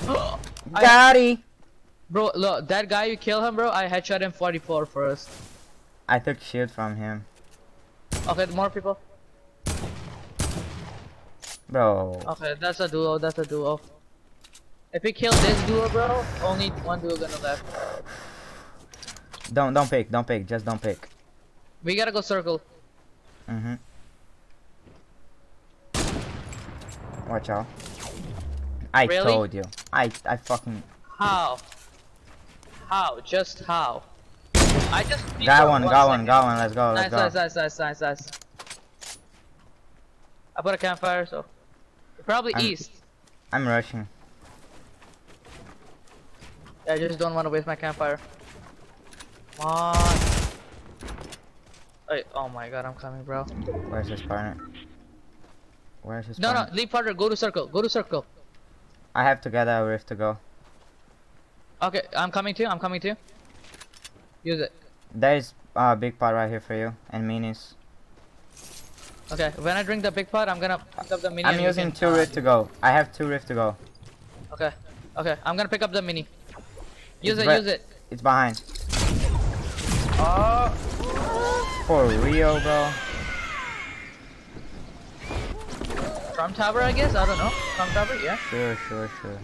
Got! Bro, look, that guy you kill him, bro. I headshot him 44 first. I took shield from him. Okay, more people. Bro. Okay, that's a duo, that's a duo. If we kill this duo, bro, only one duo gonna left. Don't, don't pick, don't pick, just don't pick. We gotta go circle. Mm-hmm. Watch out. I really? told you. I, I fucking... How? How? Just how? I just. got one, got one, got one. Let's go, let's Nice, go. nice, nice, nice, nice, nice. I put a campfire, so probably I'm- east. I'm rushing. I just don't want to waste my campfire. Come on. Wait, oh my god, I'm coming, bro. Where's his partner? Where's his No, no, partner? leave further. Go to circle. Go to circle. I have to get a rift to go. Okay, I'm coming too. I'm coming too. Use it. There is a big pot right here for you and minis. Okay, when I drink the big pot, I'm gonna pick up the mini. I'm using two uh, rift to go. I have two rift to go. Okay, okay, I'm gonna pick up the mini. Use It's it, use it. It's behind. Oh, For real, bro. from tower, I guess. I don't know. From tower, yeah. Sure, sure, sure.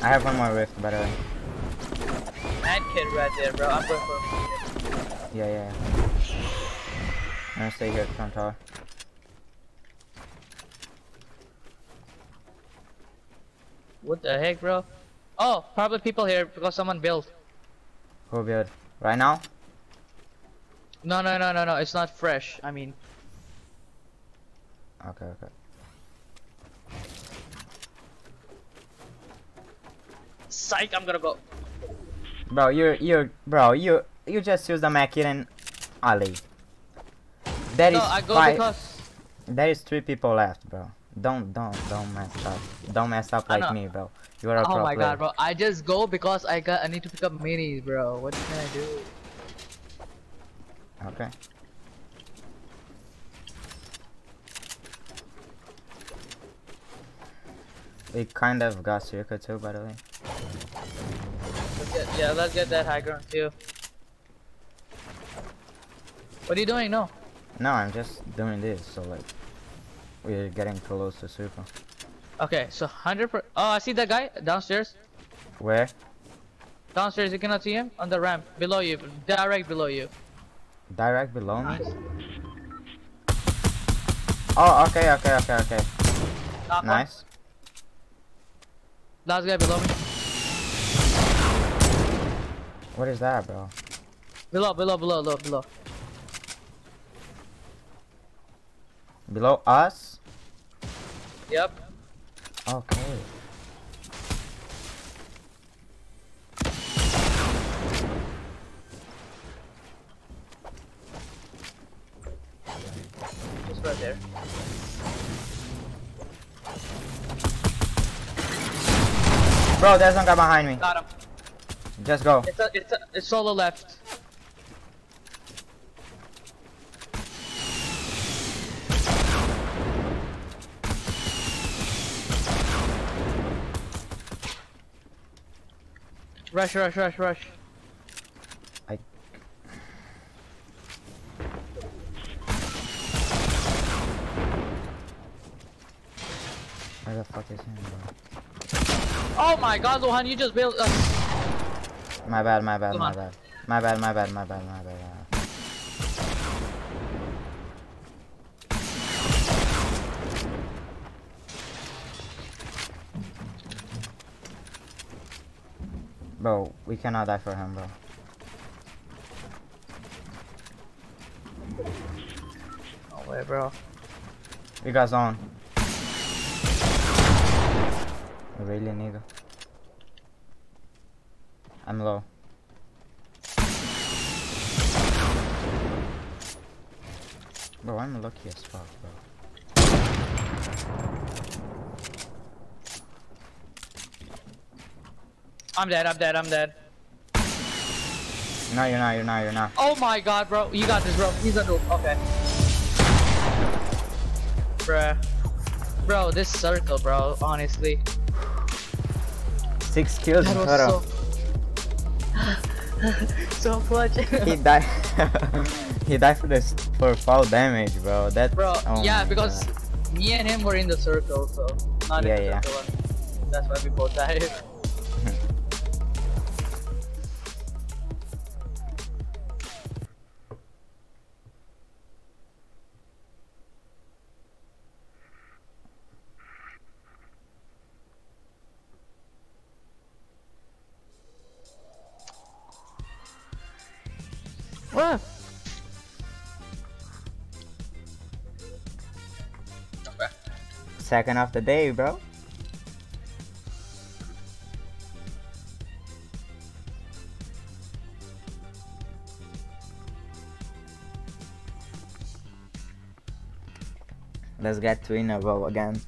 I have one more rift, by the way. Mad kid right there, bro. I'm going for. Yeah, yeah. yeah. I'm gonna stay here at front tower. What the heck, bro? Oh, probably people here because someone built. Who build? Right now? No, no, no, no, no. It's not fresh. I mean, Okay, okay. psych. I'm gonna go. Bro, you're you're bro, you you just use the Mackin and Ali. There is no, I go five. because There is three people left, bro. Don't don't don't mess up. Don't mess up like me, bro. You are a Oh my player. god, bro! I just go because I got I need to pick up minis, bro. What can I do? Okay. We kind of got circle too, by the way. Get, yeah, let's get that high ground too. What are you doing? No. No, I'm just doing this, so like we're getting close to super. Okay, so hundred per. Oh, I see that guy downstairs. Where? Downstairs, you cannot see him on the ramp below you, direct below you. Direct below me? Nice. Oh, okay, okay, okay, okay. Knock one. Nice. Last guy below me. What is that, bro? Below, below, below, below, below. Below us? Yep. Okay. Just right there. Bro, there's one guy behind me. Got him. Just go. It's a, it's a, it's solo left. Rush, rush, rush, rush. I- Where the fuck is him, bro? Oh my god, Luhan, you just built. Uh, My bad, my bad, Come my on. bad. My bad, my bad, my bad, my bad. my bad. Bro, we cannot die for him, bro. no way, bro. We got zone. Really, nigga. I'm low. Bro, I'm lucky as fuck, bro. I'm dead, I'm dead, I'm dead. No, you're not, you're not, you're not. Oh my god, bro. You got this, bro. He's a noob. Okay. Bruh. Bro, this circle, bro, honestly. Six kills in total. Was so... so clutch. He died. he died for this for fall damage, bro. That. bro, oh yeah, because God. me and him were in the circle, so... Not Yeah, in the yeah. circle. That's why we both died. Second of the day, bro. Let's get three in a row again.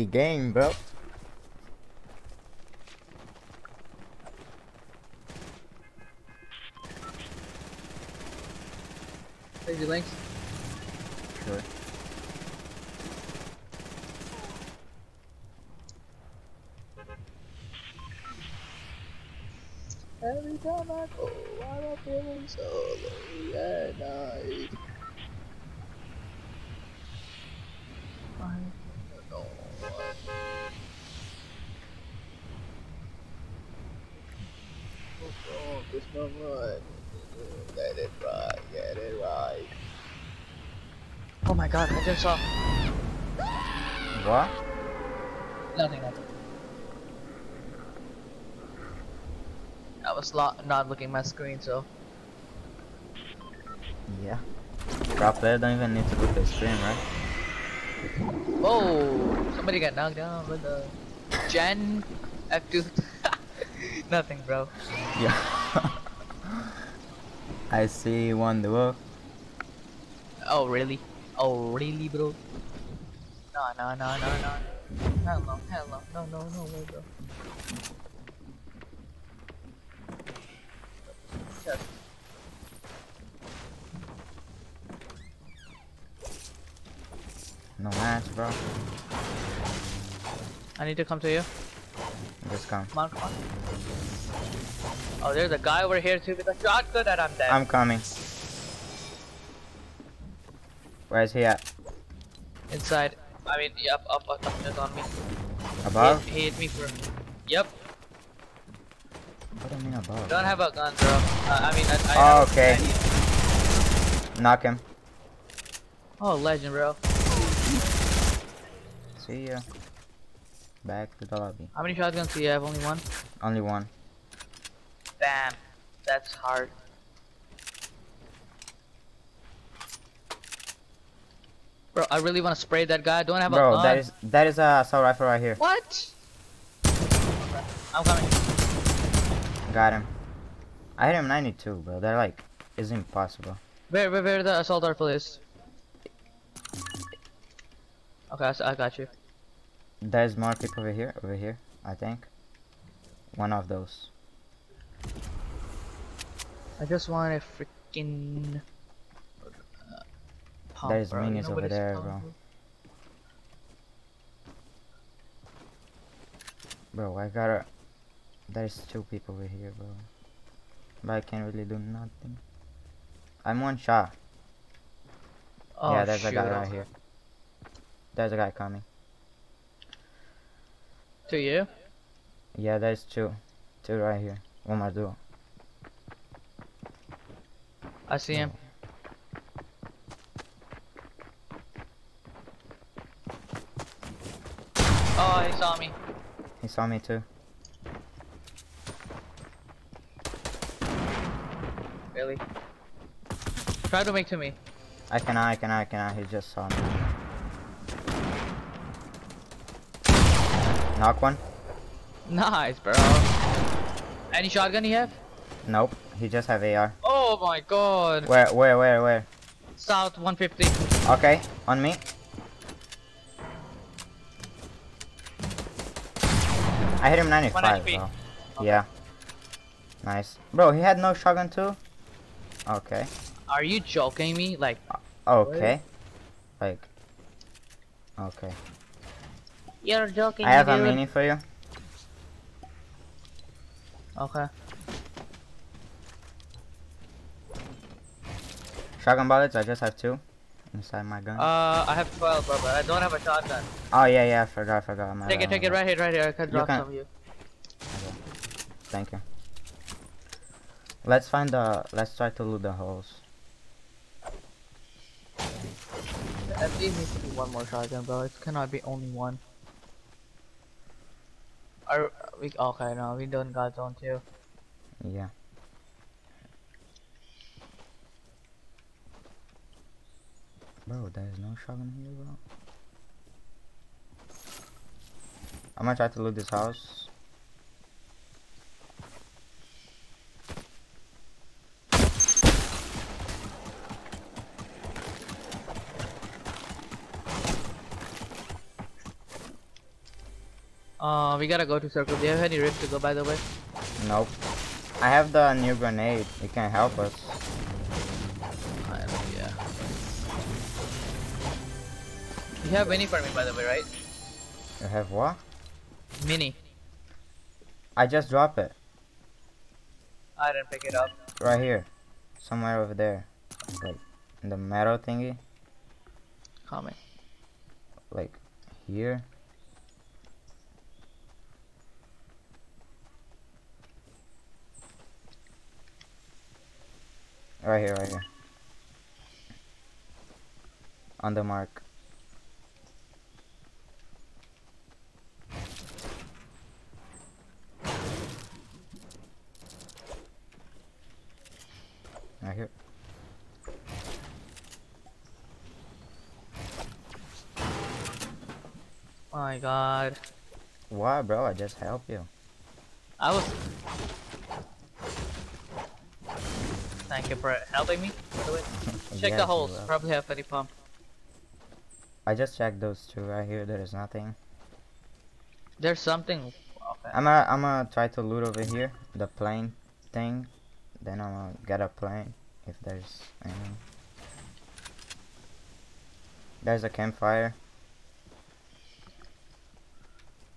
Easy game, bro. Crazy links. Sure. Every time I go, I'm feeling so lonely at night. I don't know what. What's wrong with my mind? Get it right, get it right. Oh my god, I just saw. What? Nothing, nothing. I was lo- not looking at my screen, so. Yeah. Pro player don't even need to look at the screen, right? Whoa! Somebody got knocked down with the Gen F2. Nothing, bro. Yeah. I see one duo. Oh, really? Oh, really, bro? No, no, no, no, no. Hell no, hell no. No, no, no bro. Yes. No match, bro. I need to come to you. Just come. Come on, come on. Oh, there's a guy over here too with a shotgun and I'm dead. I'm coming. Where's he at? Inside. I mean, up, up, up, up, on me. Above? He, he hit me for. Yep. What do you mean above? Don't have a gun, bro. Uh, I mean, I, I Oh, okay. I Knock him. Oh, legend, bro. See ya. Back to the lobby. How many shotguns do you have? Only one? Only one. Damn. That's hard. Bro, I really want to spray that guy. I don't have a Bro, that is that is a assault rifle right here. What? I'm coming. Got him. I hit him 92, bro. They're like, is impossible. Where, where, where the assault rifle is? Okay, I got you. There's more people over here, over here, I think. One of those. I just want a freaking. Pump, There's bro. Minis know over there, bro. Bro, I gotta. There's two people over here, bro. But I can't really do nothing. I'm one shot. Oh, yeah, there's a guy right here. There's a guy coming. To you? Yeah, there's two. Two right here. One more duo. I see him. Oh, he saw me. He saw me too. Really? Try to make to me. I cannot, I cannot, I cannot. He just saw me. Knock one? Nice, bro. Any shotgun you have? Nope. He just have AR. Oh my god. Where, where, where, where? South 150. Okay, on me. I hit him 95, 1 HP. bro. Okay. Yeah. Nice. Bro, he had no shotgun too? Okay. Are you joking me? Like, uh, Okay. Like. Okay. You're joking, I have a mini for you. Okay. Shotgun bullets. I just have two inside my gun. Uh, I have 12, bro, but I don't have a shotgun. oh yeah, yeah. I forgot. I forgot. My Take it, take it right here, right here. I can drop can- some of you. Thank you. Let's find the. Let's try to loot the holes. At least needs to be one more shotgun, bro. It cannot be only one. Are we okay? No, we don't got zone two. Yeah. Bro, there's no shotgun here, bro. I'm gonna try to loot this house. Uh, we gotta go to circle. Do you have any rift to go, by the way? Nope. I have the new grenade. It can help us. You have mini for me, by the way, right? You have what? Mini. I just dropped it. I didn't pick it up. Right here. Somewhere over there. Like, in the metal thingy. Coming. Like, here. Right here, right here. On the mark. Right here. My God. Why, bro? I just help you. I was. Thank you for helping me. By the way, check Yes, the holes. Probably have any pump. I just checked those two right here. There is nothing. There's something. Okay. I'm gonna, I'm gonna try to loot over here. The plane thing. Then I'm gonna get a plane. If there's any. There's a campfire.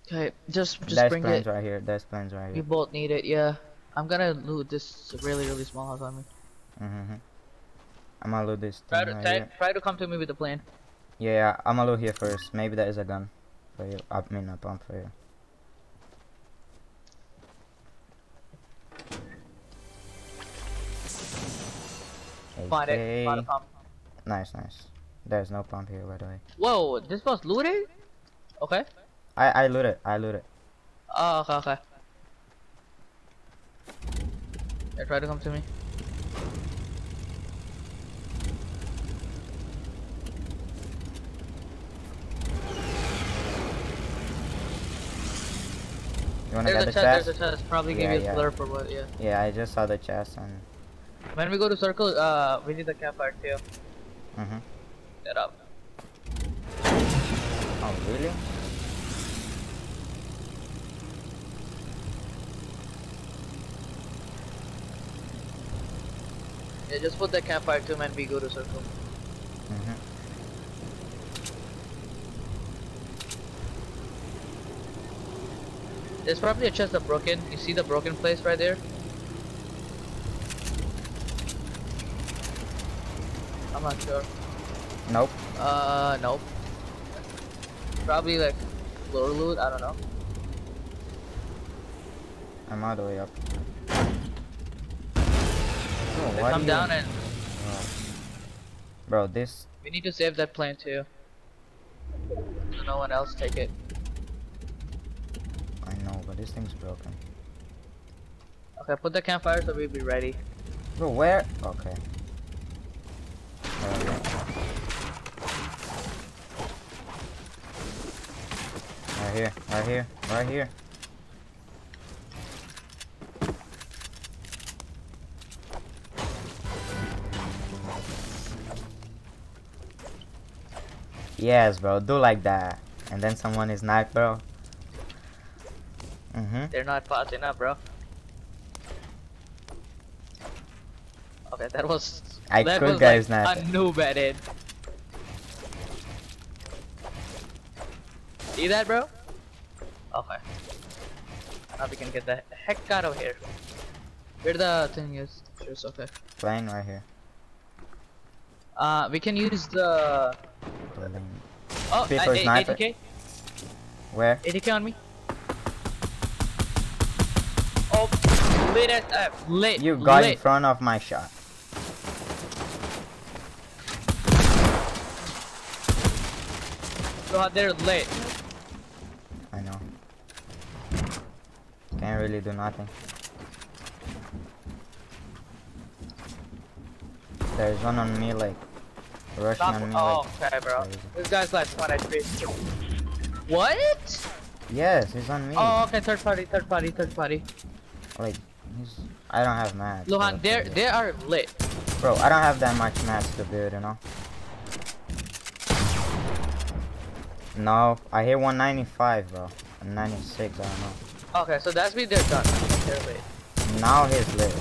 Okay, just just There's bring planes it. right here. There's planes right here. We here. both need it. Yeah. I'm gonna loot this really really small house on me. Mm-hmm. I'm gonna loot this Try to right try, try to come to me with the plane. Yeah, I'm gonna loot here first. Maybe there is a gun for you. I mean, a pump for you. Find it. Okay. Find a pump. Nice, nice. There's no pump here, by the way. Whoa, this was looted? Okay. I I looted. I looted. it. Oh, okay, okay. Yeah, try to come to me. You wanna There's get the chest, chest? there's a chest. Probably give Yeah, you a yeah. slurp or what, yeah. Yeah, I just saw the chest and. When we go to circle, uh, we need the campfire too. Mhm. Set up. Oh really? Yeah, just put the campfire too, man. We go to circle. Mhm. There's probably a chest that's broken. You see the broken place right there? Not sure. Nope. Uh, nope. Probably like floor loot. I don't know. I'm all the way up. Bro, They come do down you... and Bro, this. we need to save that plane too. So no one else take it. I know, but this thing's broken. Okay, put the campfire so we'll be ready. Bro, where? Okay. Right here, right here, right here. Yes, bro, do like that. And then someone is knocked, bro. Mm-hmm. They're not fast enough, bro. Okay, that was I that could was guys like not. a noob at it. See that, bro? Okay. Now we can get the heck out of here. Where the thing is? Just okay. Plane right here. Uh, we can use the. Plane. Oh, Paper uh, sniper. 80k. Where? 80k on me. Oh, lit as F. Lit. You got in front of my shot. So they're late. I know. Can't really do nothing. There's one on me like rushing Stop. on me Oh, like okay, bro. crazy. This guy's like one HP. What? Yes, he's on me. Oh, okay. Third party. Third party. Third party. Like he's I don't have mats. Luhan, they're they are lit. Bro, I don't have that much mats to build, you know. No, I hit 195, bro. 96, I don't know. Okay, so that's me. They're done. They're lit. Now he's lit.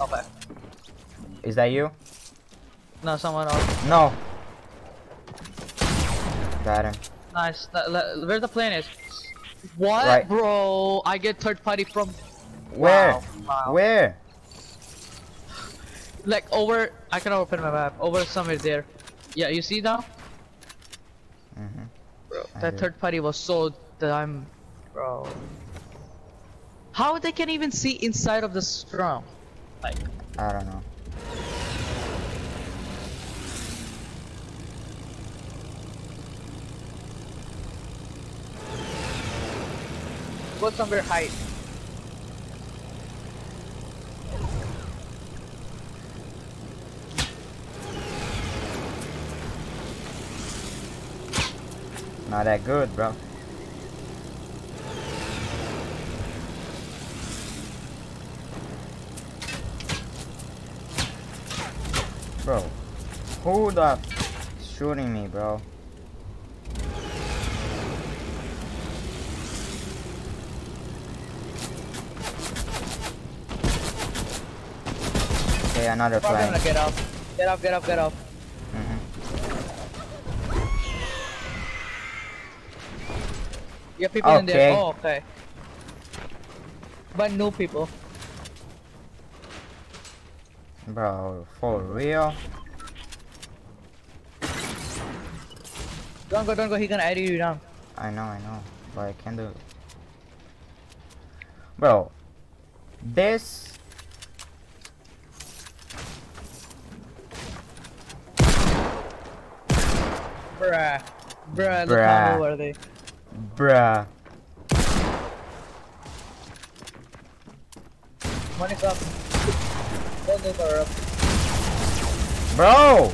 Okay. Is that you? No, someone else. No. Got him. Nice. Where the plane is? What, Right. bro? I get third party from Where? Wow, wow. Where? Like over. I can open my map. Over somewhere there. Yeah, you see now? hmm Bro, I that do. third party was so damn, bro. How they can even see inside of the storm? Like, I don't know. go somewhere hide. Not that good, bro. Bro, who the f- shooting me, bro? Okay, another plane. get up. Get up, get up, get up. You have people in there. Okay. Oh, okay. But no people. Bro, for real? Don't go, don't go. He gonna add you down. I know, I know, but I can't do it. Bro, this Bruh. Bruh, look Bruh. how low are they? Bruh. One is up. Don't move her up. Bro!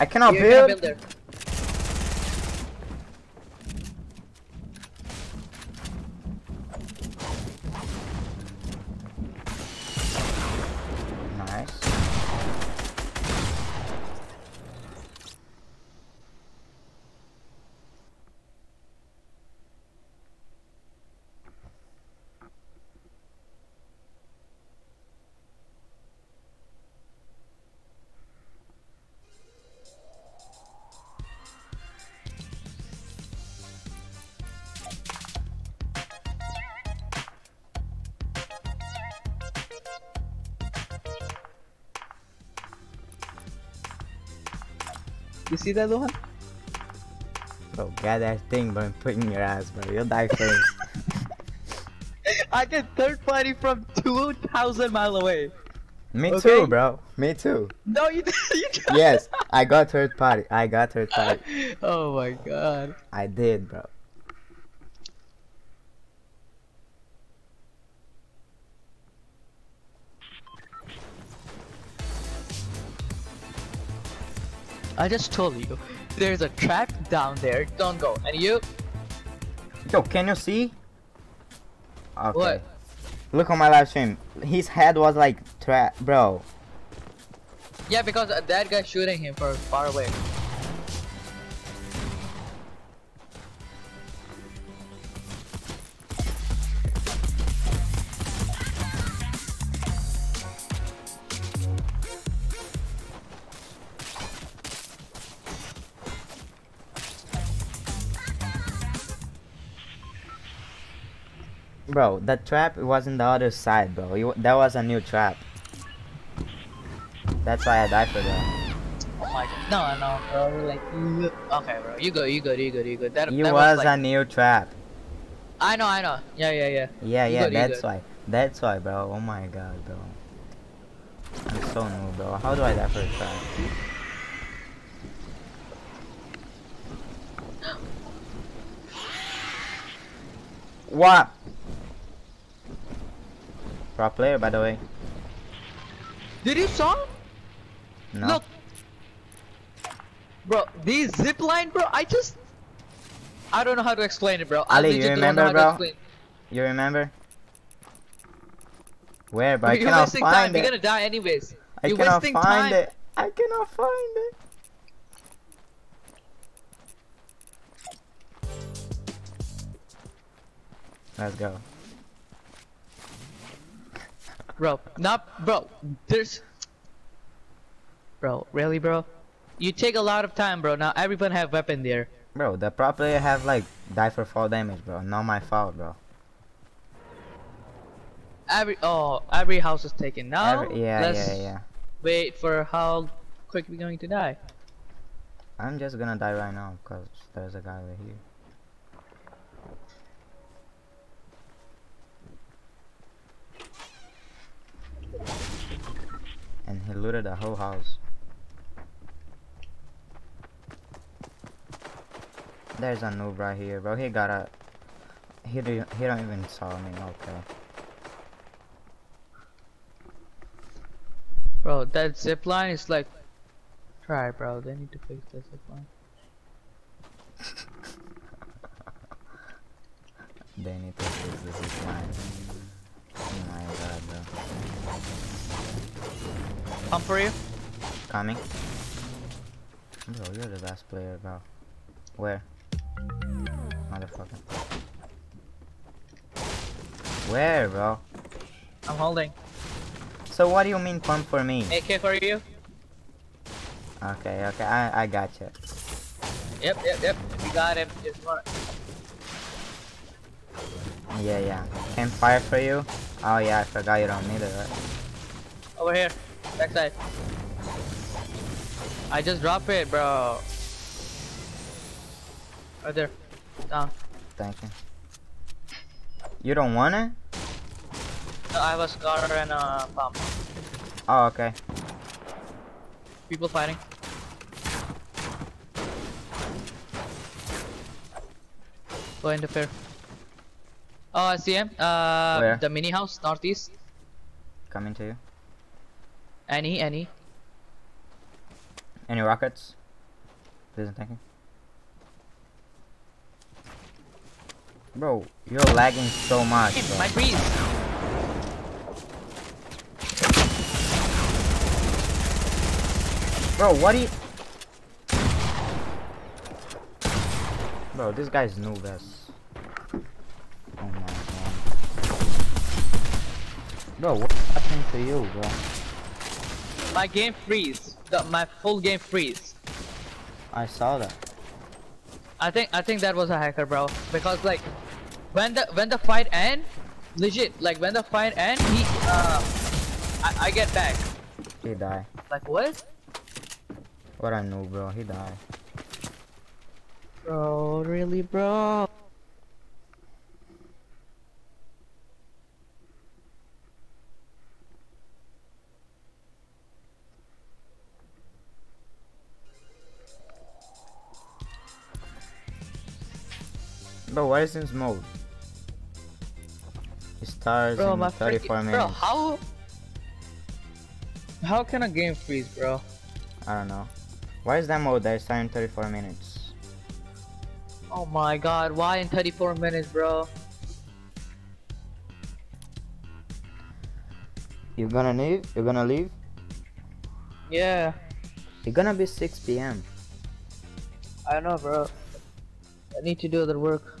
I cannot You're build. See that one? Bro, oh, get that thing, bro, and put in your ass, bro. You'll die first. I get third party from 2,000 mile away. Me Okay. too, bro. Me too. No, you you Yes, I got third party. I got third party. Oh my god. I did, bro. I just told you, there's a trap down there. Don't go. And you? Yo, can you see? Okay. What? Look on my live stream. His head was like trap, bro. Yeah, because that guy shooting him from far away. Bro, that trap was in the other side, bro. You, that was a new trap. That's why I died for that. Oh my god. No, no, bro. Like, you- okay, bro. You go, you go, you go, you go. That, You that was, was, a new trap. I know, I know. Yeah, yeah, yeah. Yeah, You yeah, good, that's why. That's why, bro. Oh my god, bro. I'm so new, bro. How do I die for a trap? What? Pro player, by the way. Did you saw? No. Look. Bro, these zip line, bro. I just. I don't know how to explain it, bro. Ali, you legit don't know remember, bro? You remember? Where, I You're cannot wasting time. find You're gonna die anyways. I You're cannot wasting find time. it. I cannot find it. Let's go. Bro, not bro. There's. Bro, really, bro? You take a lot of time, bro. Now everyone have weapon there. Bro, the pro player have like die for fall damage, bro. Not my fault, bro. Every oh, every house is taken. Now Every- yeah, let's yeah, yeah. wait for how quick we going to die. I'm just gonna die right now because there's a guy over here. And he looted the whole house. There's a noob right here, bro. He got a. He do, he don't even saw me. Okay. Bro, that zip line is like. Try, bro. They need to fix that zip line. They need to fix this zip line. Oh pump for you. Coming. Bro, you're the best player, bro. Where? Motherfucker. Where, bro? I'm holding. So what do you mean pump for me? AK for you. Okay, okay, I, I got you. Yep, yep, yep. We got him. Yeah, yeah. Campfire for you? Oh yeah, I forgot you don't need it, right? Over here. Backside. I just dropped it, bro. Right there. Down. Thank you. You don't want it? No, I have a scar and a pump. Oh, okay. People fighting. Go interfere. Oh, I see him. Uh, Where? the mini house, northeast. Coming to you. Any, any. Any rockets? Please and thank you. Bro, you're lagging so much, bro. My. Bro, what do you... Bro, this guy's noob as... Oh my god. Bro, what's happening to you, bro? My game freeze. The, my full game freeze. I saw that. I think I think that was a hacker, bro. Because like, when the when the fight end, legit, like when the fight end, he uh, I, I get back. He die. Like what? What a noob, bro. He died. Bro, really, bro? Bro, what is this mode? It starts Bro, in my 34 freaking- minutes. Bro, how? How can a game freeze, bro? I don't know. Why is that mode that is starting 34 minutes? Oh my god, why in 34 minutes, bro? You're gonna leave? You're gonna leave? Yeah, It's gonna be 6 p.m. I know, bro. I need to do other work.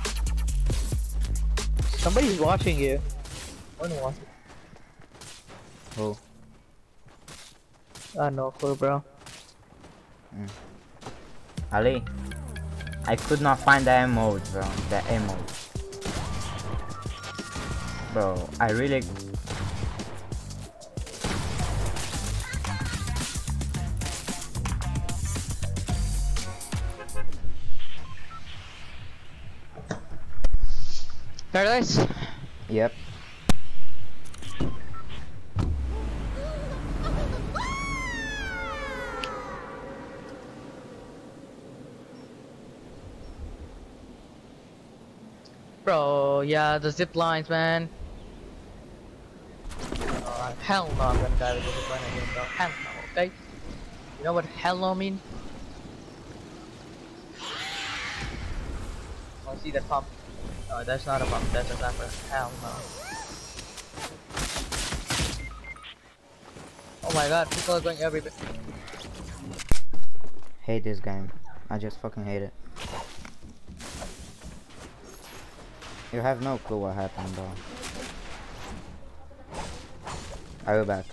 Somebody's watching you. Oh, One watching. Who? I know, clue, bro. Hmm. Ali? I could not find the emote, bro. The emote. Bro, I really... Paradise. Yep. Bro, yeah, the zip lines, man. Uh, hell no, I'm gonna die with the zip line again, bro. Hell no, okay? You know what hell no mean? Oh, see that pump? No, that's not a pump, that's a zapper. Hell no. Oh my god, people are going everywhere. Hate this game. I just fucking hate it. You have no clue what happened, though. I'll be back.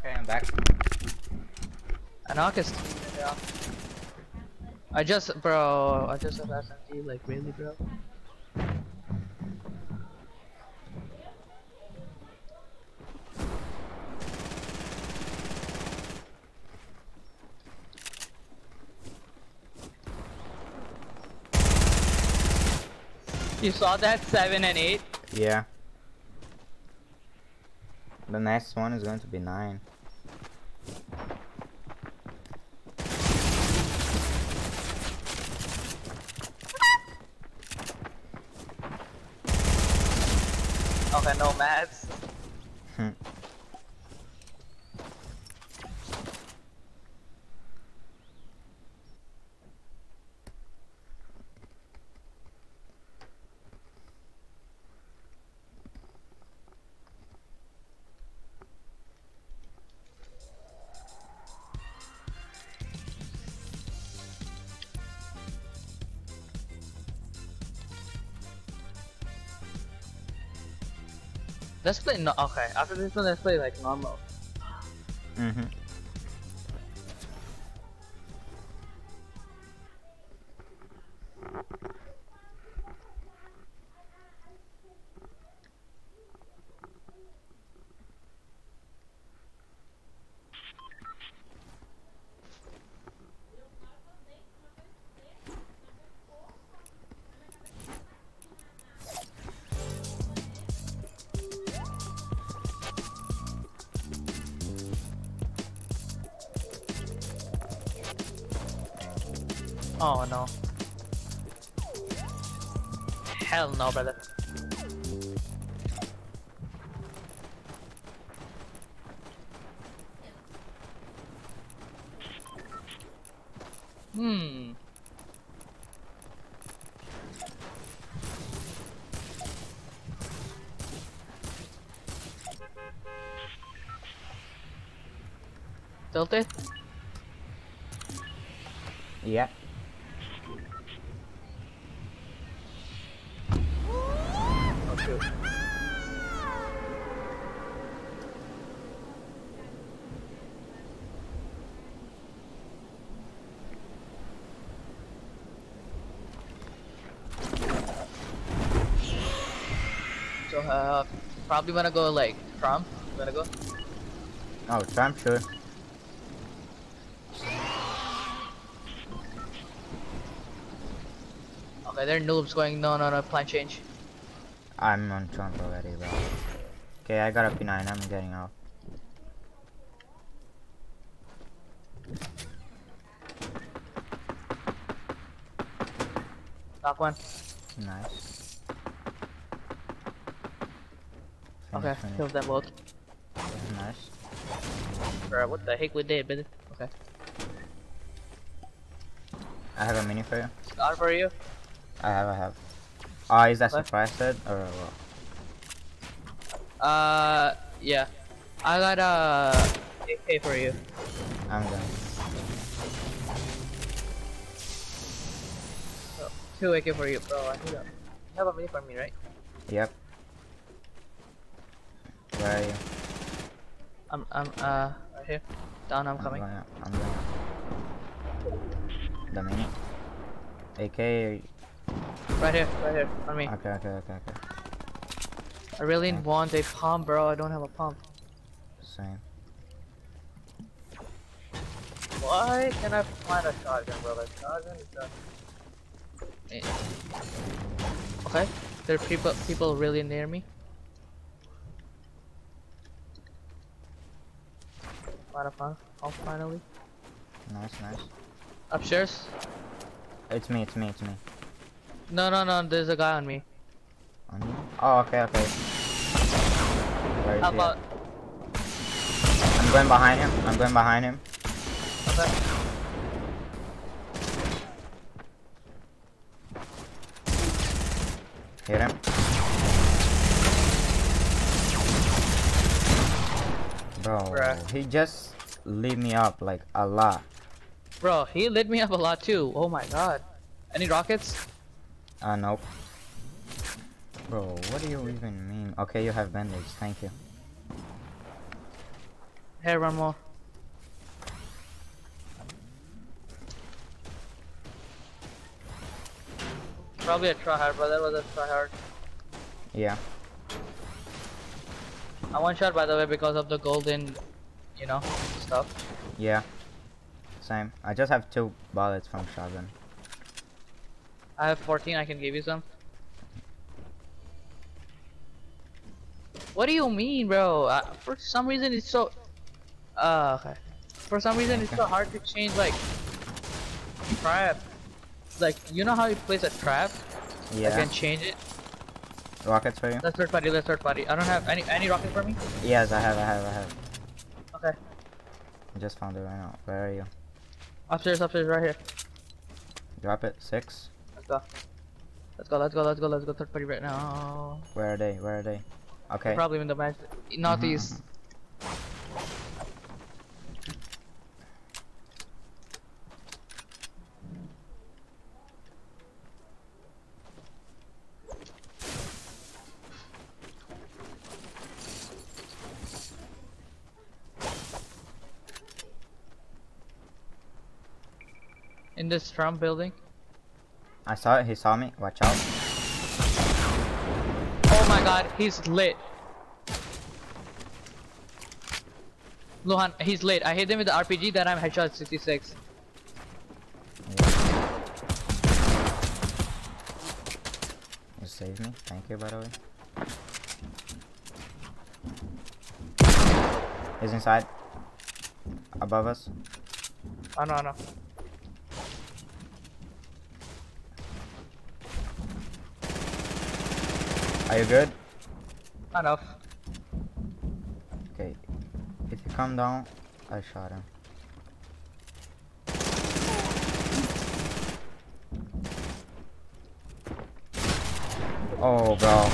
Okay, I'm back. Yeah. I just, bro, I just have SMG, like, really, bro? You saw that 7 and 8? Yeah. The next one is going to be 9. Let's play no okay, after this one let's play like normal. Oh Hell no, brother. Hmm. Tilted? Yeah. Oh shoot. Uh, probably wanna go like Trump. Wanna go? Oh, Trump, sure. Okay, they're noobs going. No, no, no. Plan change. I'm on Trump already, bro. Okay, I got a P9. I'm getting out. Knock one. Nice. Okay, killed them both. Nice. Bro, what the heck we did, brother? Okay. I have a mini for you. Scar for you. I have, I have. Oh, is that What? surprise set or what? Uh, yeah. I got a AK for you. I'm going. So, two AK for you, bro. I need a. You have a mini for me, right? Yep. Where are you? I'm, I'm, uh, right here. Down, I'm I'm coming. going up. I'm going up. The mini. AK. Right here, right here, on me. Okay, okay, okay, okay. I really Okay. want a pump, bro. I don't have a pump. Same. Why can I find a shotgun, bro? Like, shotgun is done. Eh. Okay, there are people, people really near me. Find a pump. Oh, finally. Nice, nice. Upstairs? It's me, it's me, it's me. No, no, no. There's a guy on me. On you? Oh, okay, okay. Where is How he about? at? I'm going behind him. I'm going behind him. Okay. Hit him. Bro, Bruh. he just lit me up like a lot. Bro, he lit me up a lot too. Oh my god. Any rockets? Uh, nope. Bro, what do you even mean? Okay, you have bandage. Thank you. Here, one more. Probably a tryhard, but that was a tryhard. Yeah. I one shot by the way because of the golden, you know, stuff. Yeah. Same. I just have two bullets from shotgun. I have 14, I can give you some. What do you mean, bro? Uh, for some reason it's so... Uh, okay. For some reason it's so hard to change, like, trap. Like, you know how you place a trap? Yeah. I can change it. Rockets for you? Let's third party, let's third party. I don't have any any rocket for me. Yes, I have, I have, I have. Okay. I just found it right now. Where are you? Upstairs, upstairs, right here. Drop it. Six. Let's go. Let's go, let's go, let's go, let's go third party right now. Where are they? Where are they? Okay. Probably in the match. Northeast. Mm-hmm. In this Trump building. I saw it. He saw me. Watch out. Oh my god, he's lit. Luhan, he's lit. I hit him with the RPG, then I'm headshot 66. You saved me. Thank you, by the way. He's inside. Above us. Oh no, no. Are you good? Enough. Okay. If you come down, I shot him. Oh, bro.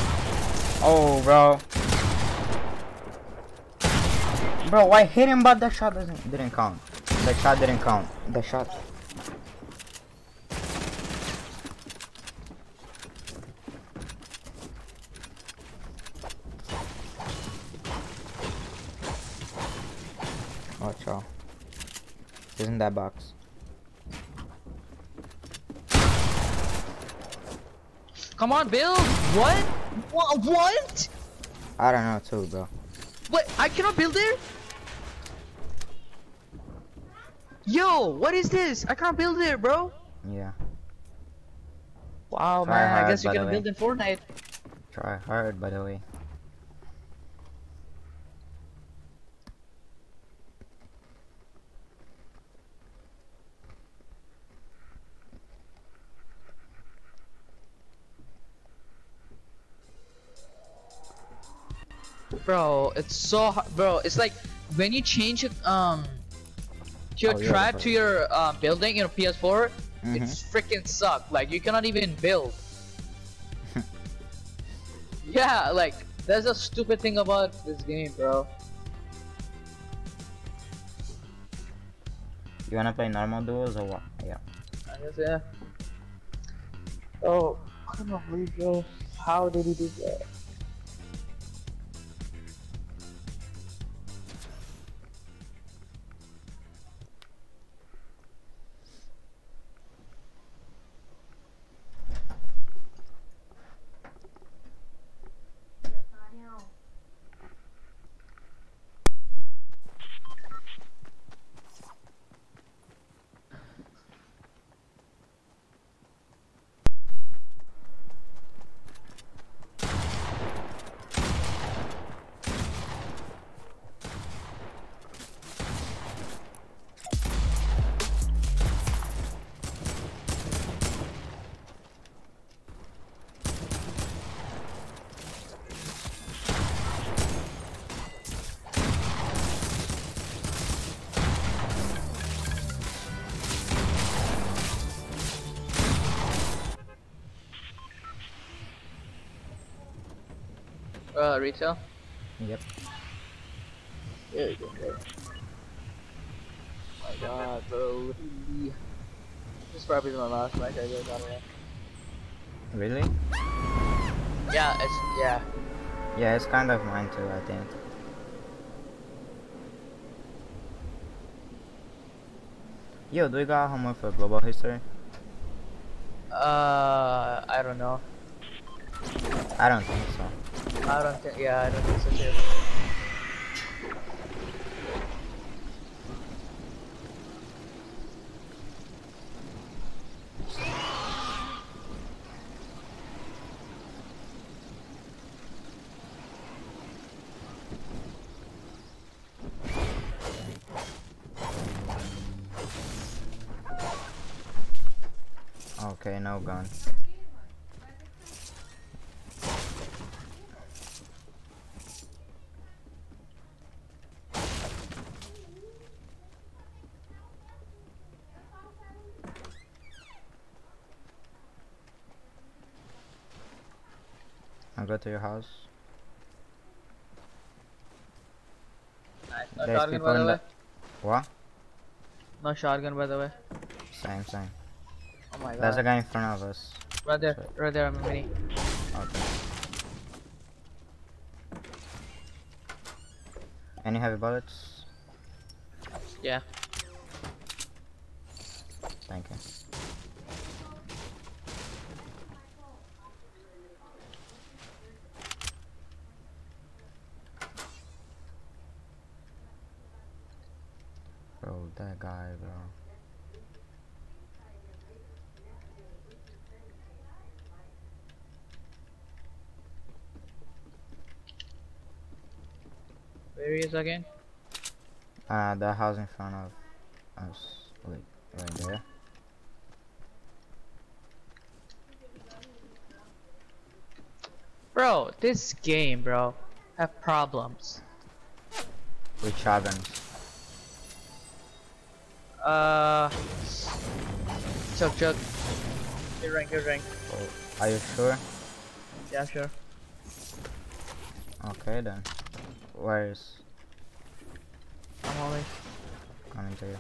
Oh, bro. Bro, I hit him, but the shot doesn't didn't count. The shot didn't count. The shot. Watch out. He's in that box. Come on, Bill! What? What? What? I don't know too, bro. What? I cannot build there? Yo, what is this? I can't build there, bro. Yeah. Wow, Try man. I guess you by the can build in Fortnite. Try hard, by the way. Bro, it's so hard. Bro, it's like when you change it, um, your Oh, yeah, tribe that's to your uh, building in a PS4, Mhm. it's freaking suck. Like you cannot even build. yeah, like that's a stupid thing about this game, bro. You wanna play normal duos or what? Yeah. I guess yeah. Oh, I don't believe, bro. How did he do that? Retail. Yep. There you go. bro. my god, bro. This is probably my last match I guess. I don't know. Really? Yeah, it's yeah. Yeah, it's kind of mine too, I think. Yo, do we got homework for global history? Uh, I don't know. I don't think so. I don't think. Yeah, I don't think so too. Okay, no gun. To your house. Nice. No There's shotgun people by the way. the... What? No shotgun by the way. Same, same. Oh my god. There's a guy in front of us. Right there, right there, I'm mini. Okay. Any heavy bullets? Yeah. Thank you. Bro, that guy, bro. Where he is again? Uh, the house in front of us. Wait, right there. Bro, this game, bro, have problems. With shotguns. Uh, Chuck, Chuck. Good rank, good rank. Oh, are you sure? Yeah, sure. Okay then. Where is I'm only. coming to you?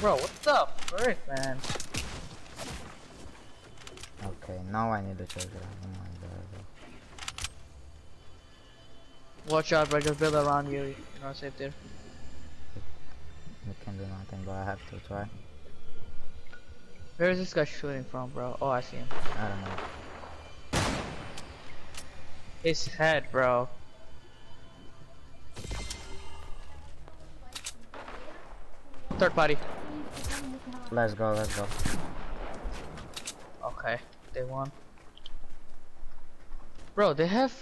Bro, what the frick, man? Okay, now I need the charger. Oh my god. bro. Watch out, bro. Just build around you. You're not safe there. We can do nothing, but I have to try. Where is this guy shooting from, bro? Oh, I see him. I don't know. His head, bro. Third party. Let's go, let's go. Okay, they won. Bro, they have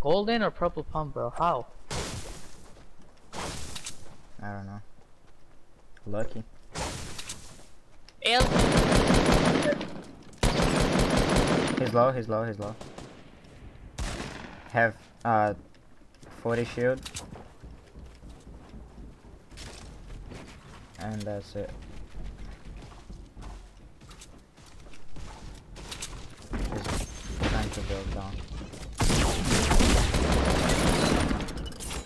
golden or purple pump, bro. How? I don't know. Lucky. El He's low, he's low, he's low. Have uh 40 shield. And that's it. He's trying to build down.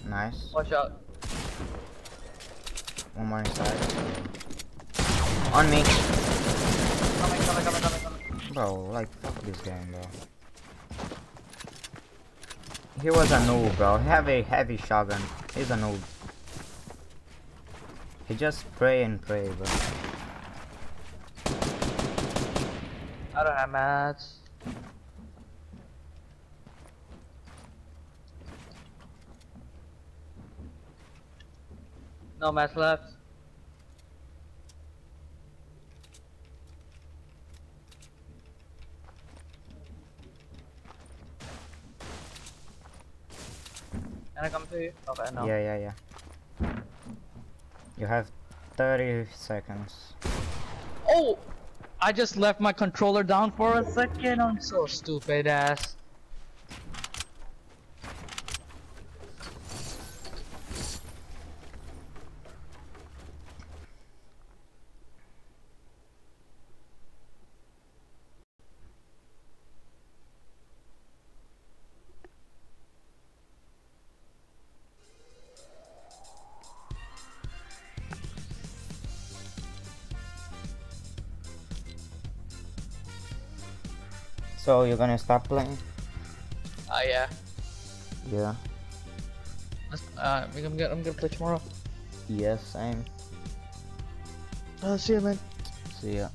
Nice. Watch out. One more inside. On me. Coming, coming, coming, coming, coming. Bro, like, fuck this game, bro. He was a noob, bro. He have a heavy shotgun. He's a noob. He just pray and pray, bro. I don't have mats. No mats left. Can I come to you? Okay, no. Yeah, yeah, yeah. You have 30 seconds. Oh! I just left my controller down for a second. I'm so stupid ass. So you're gonna stop playing? Ah, yeah. Yeah. Let's, uh, I'm gonna, I'm gonna play tomorrow. Yes, same. Uh, see you, man. See ya.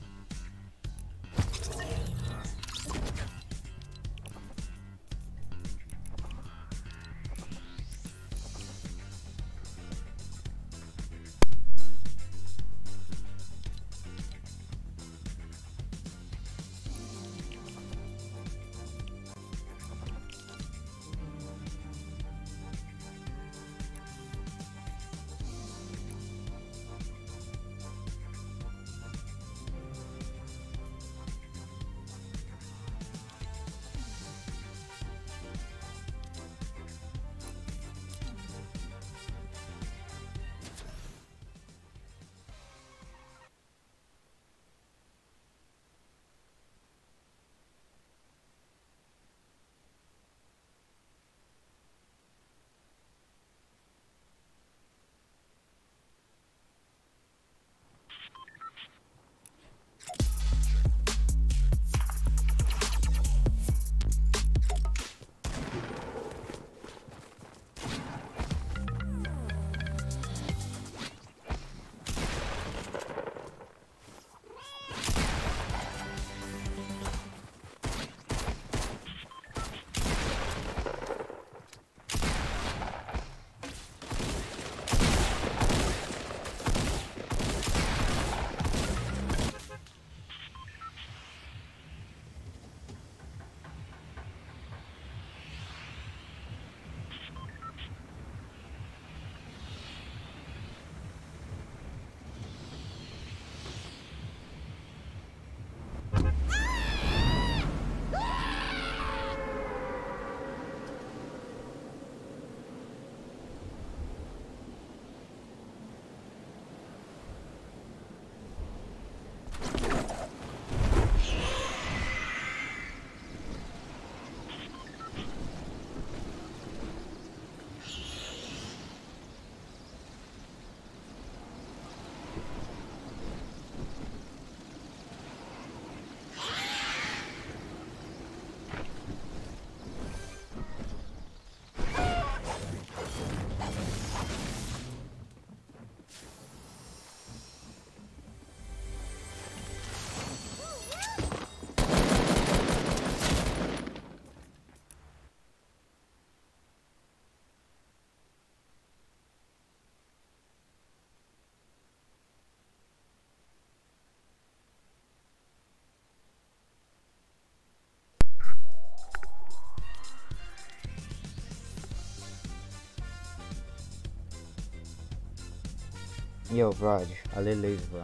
Yo, bro, Ali leaves, bro.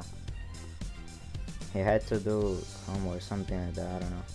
He had to do homework, or something like that. I don't know.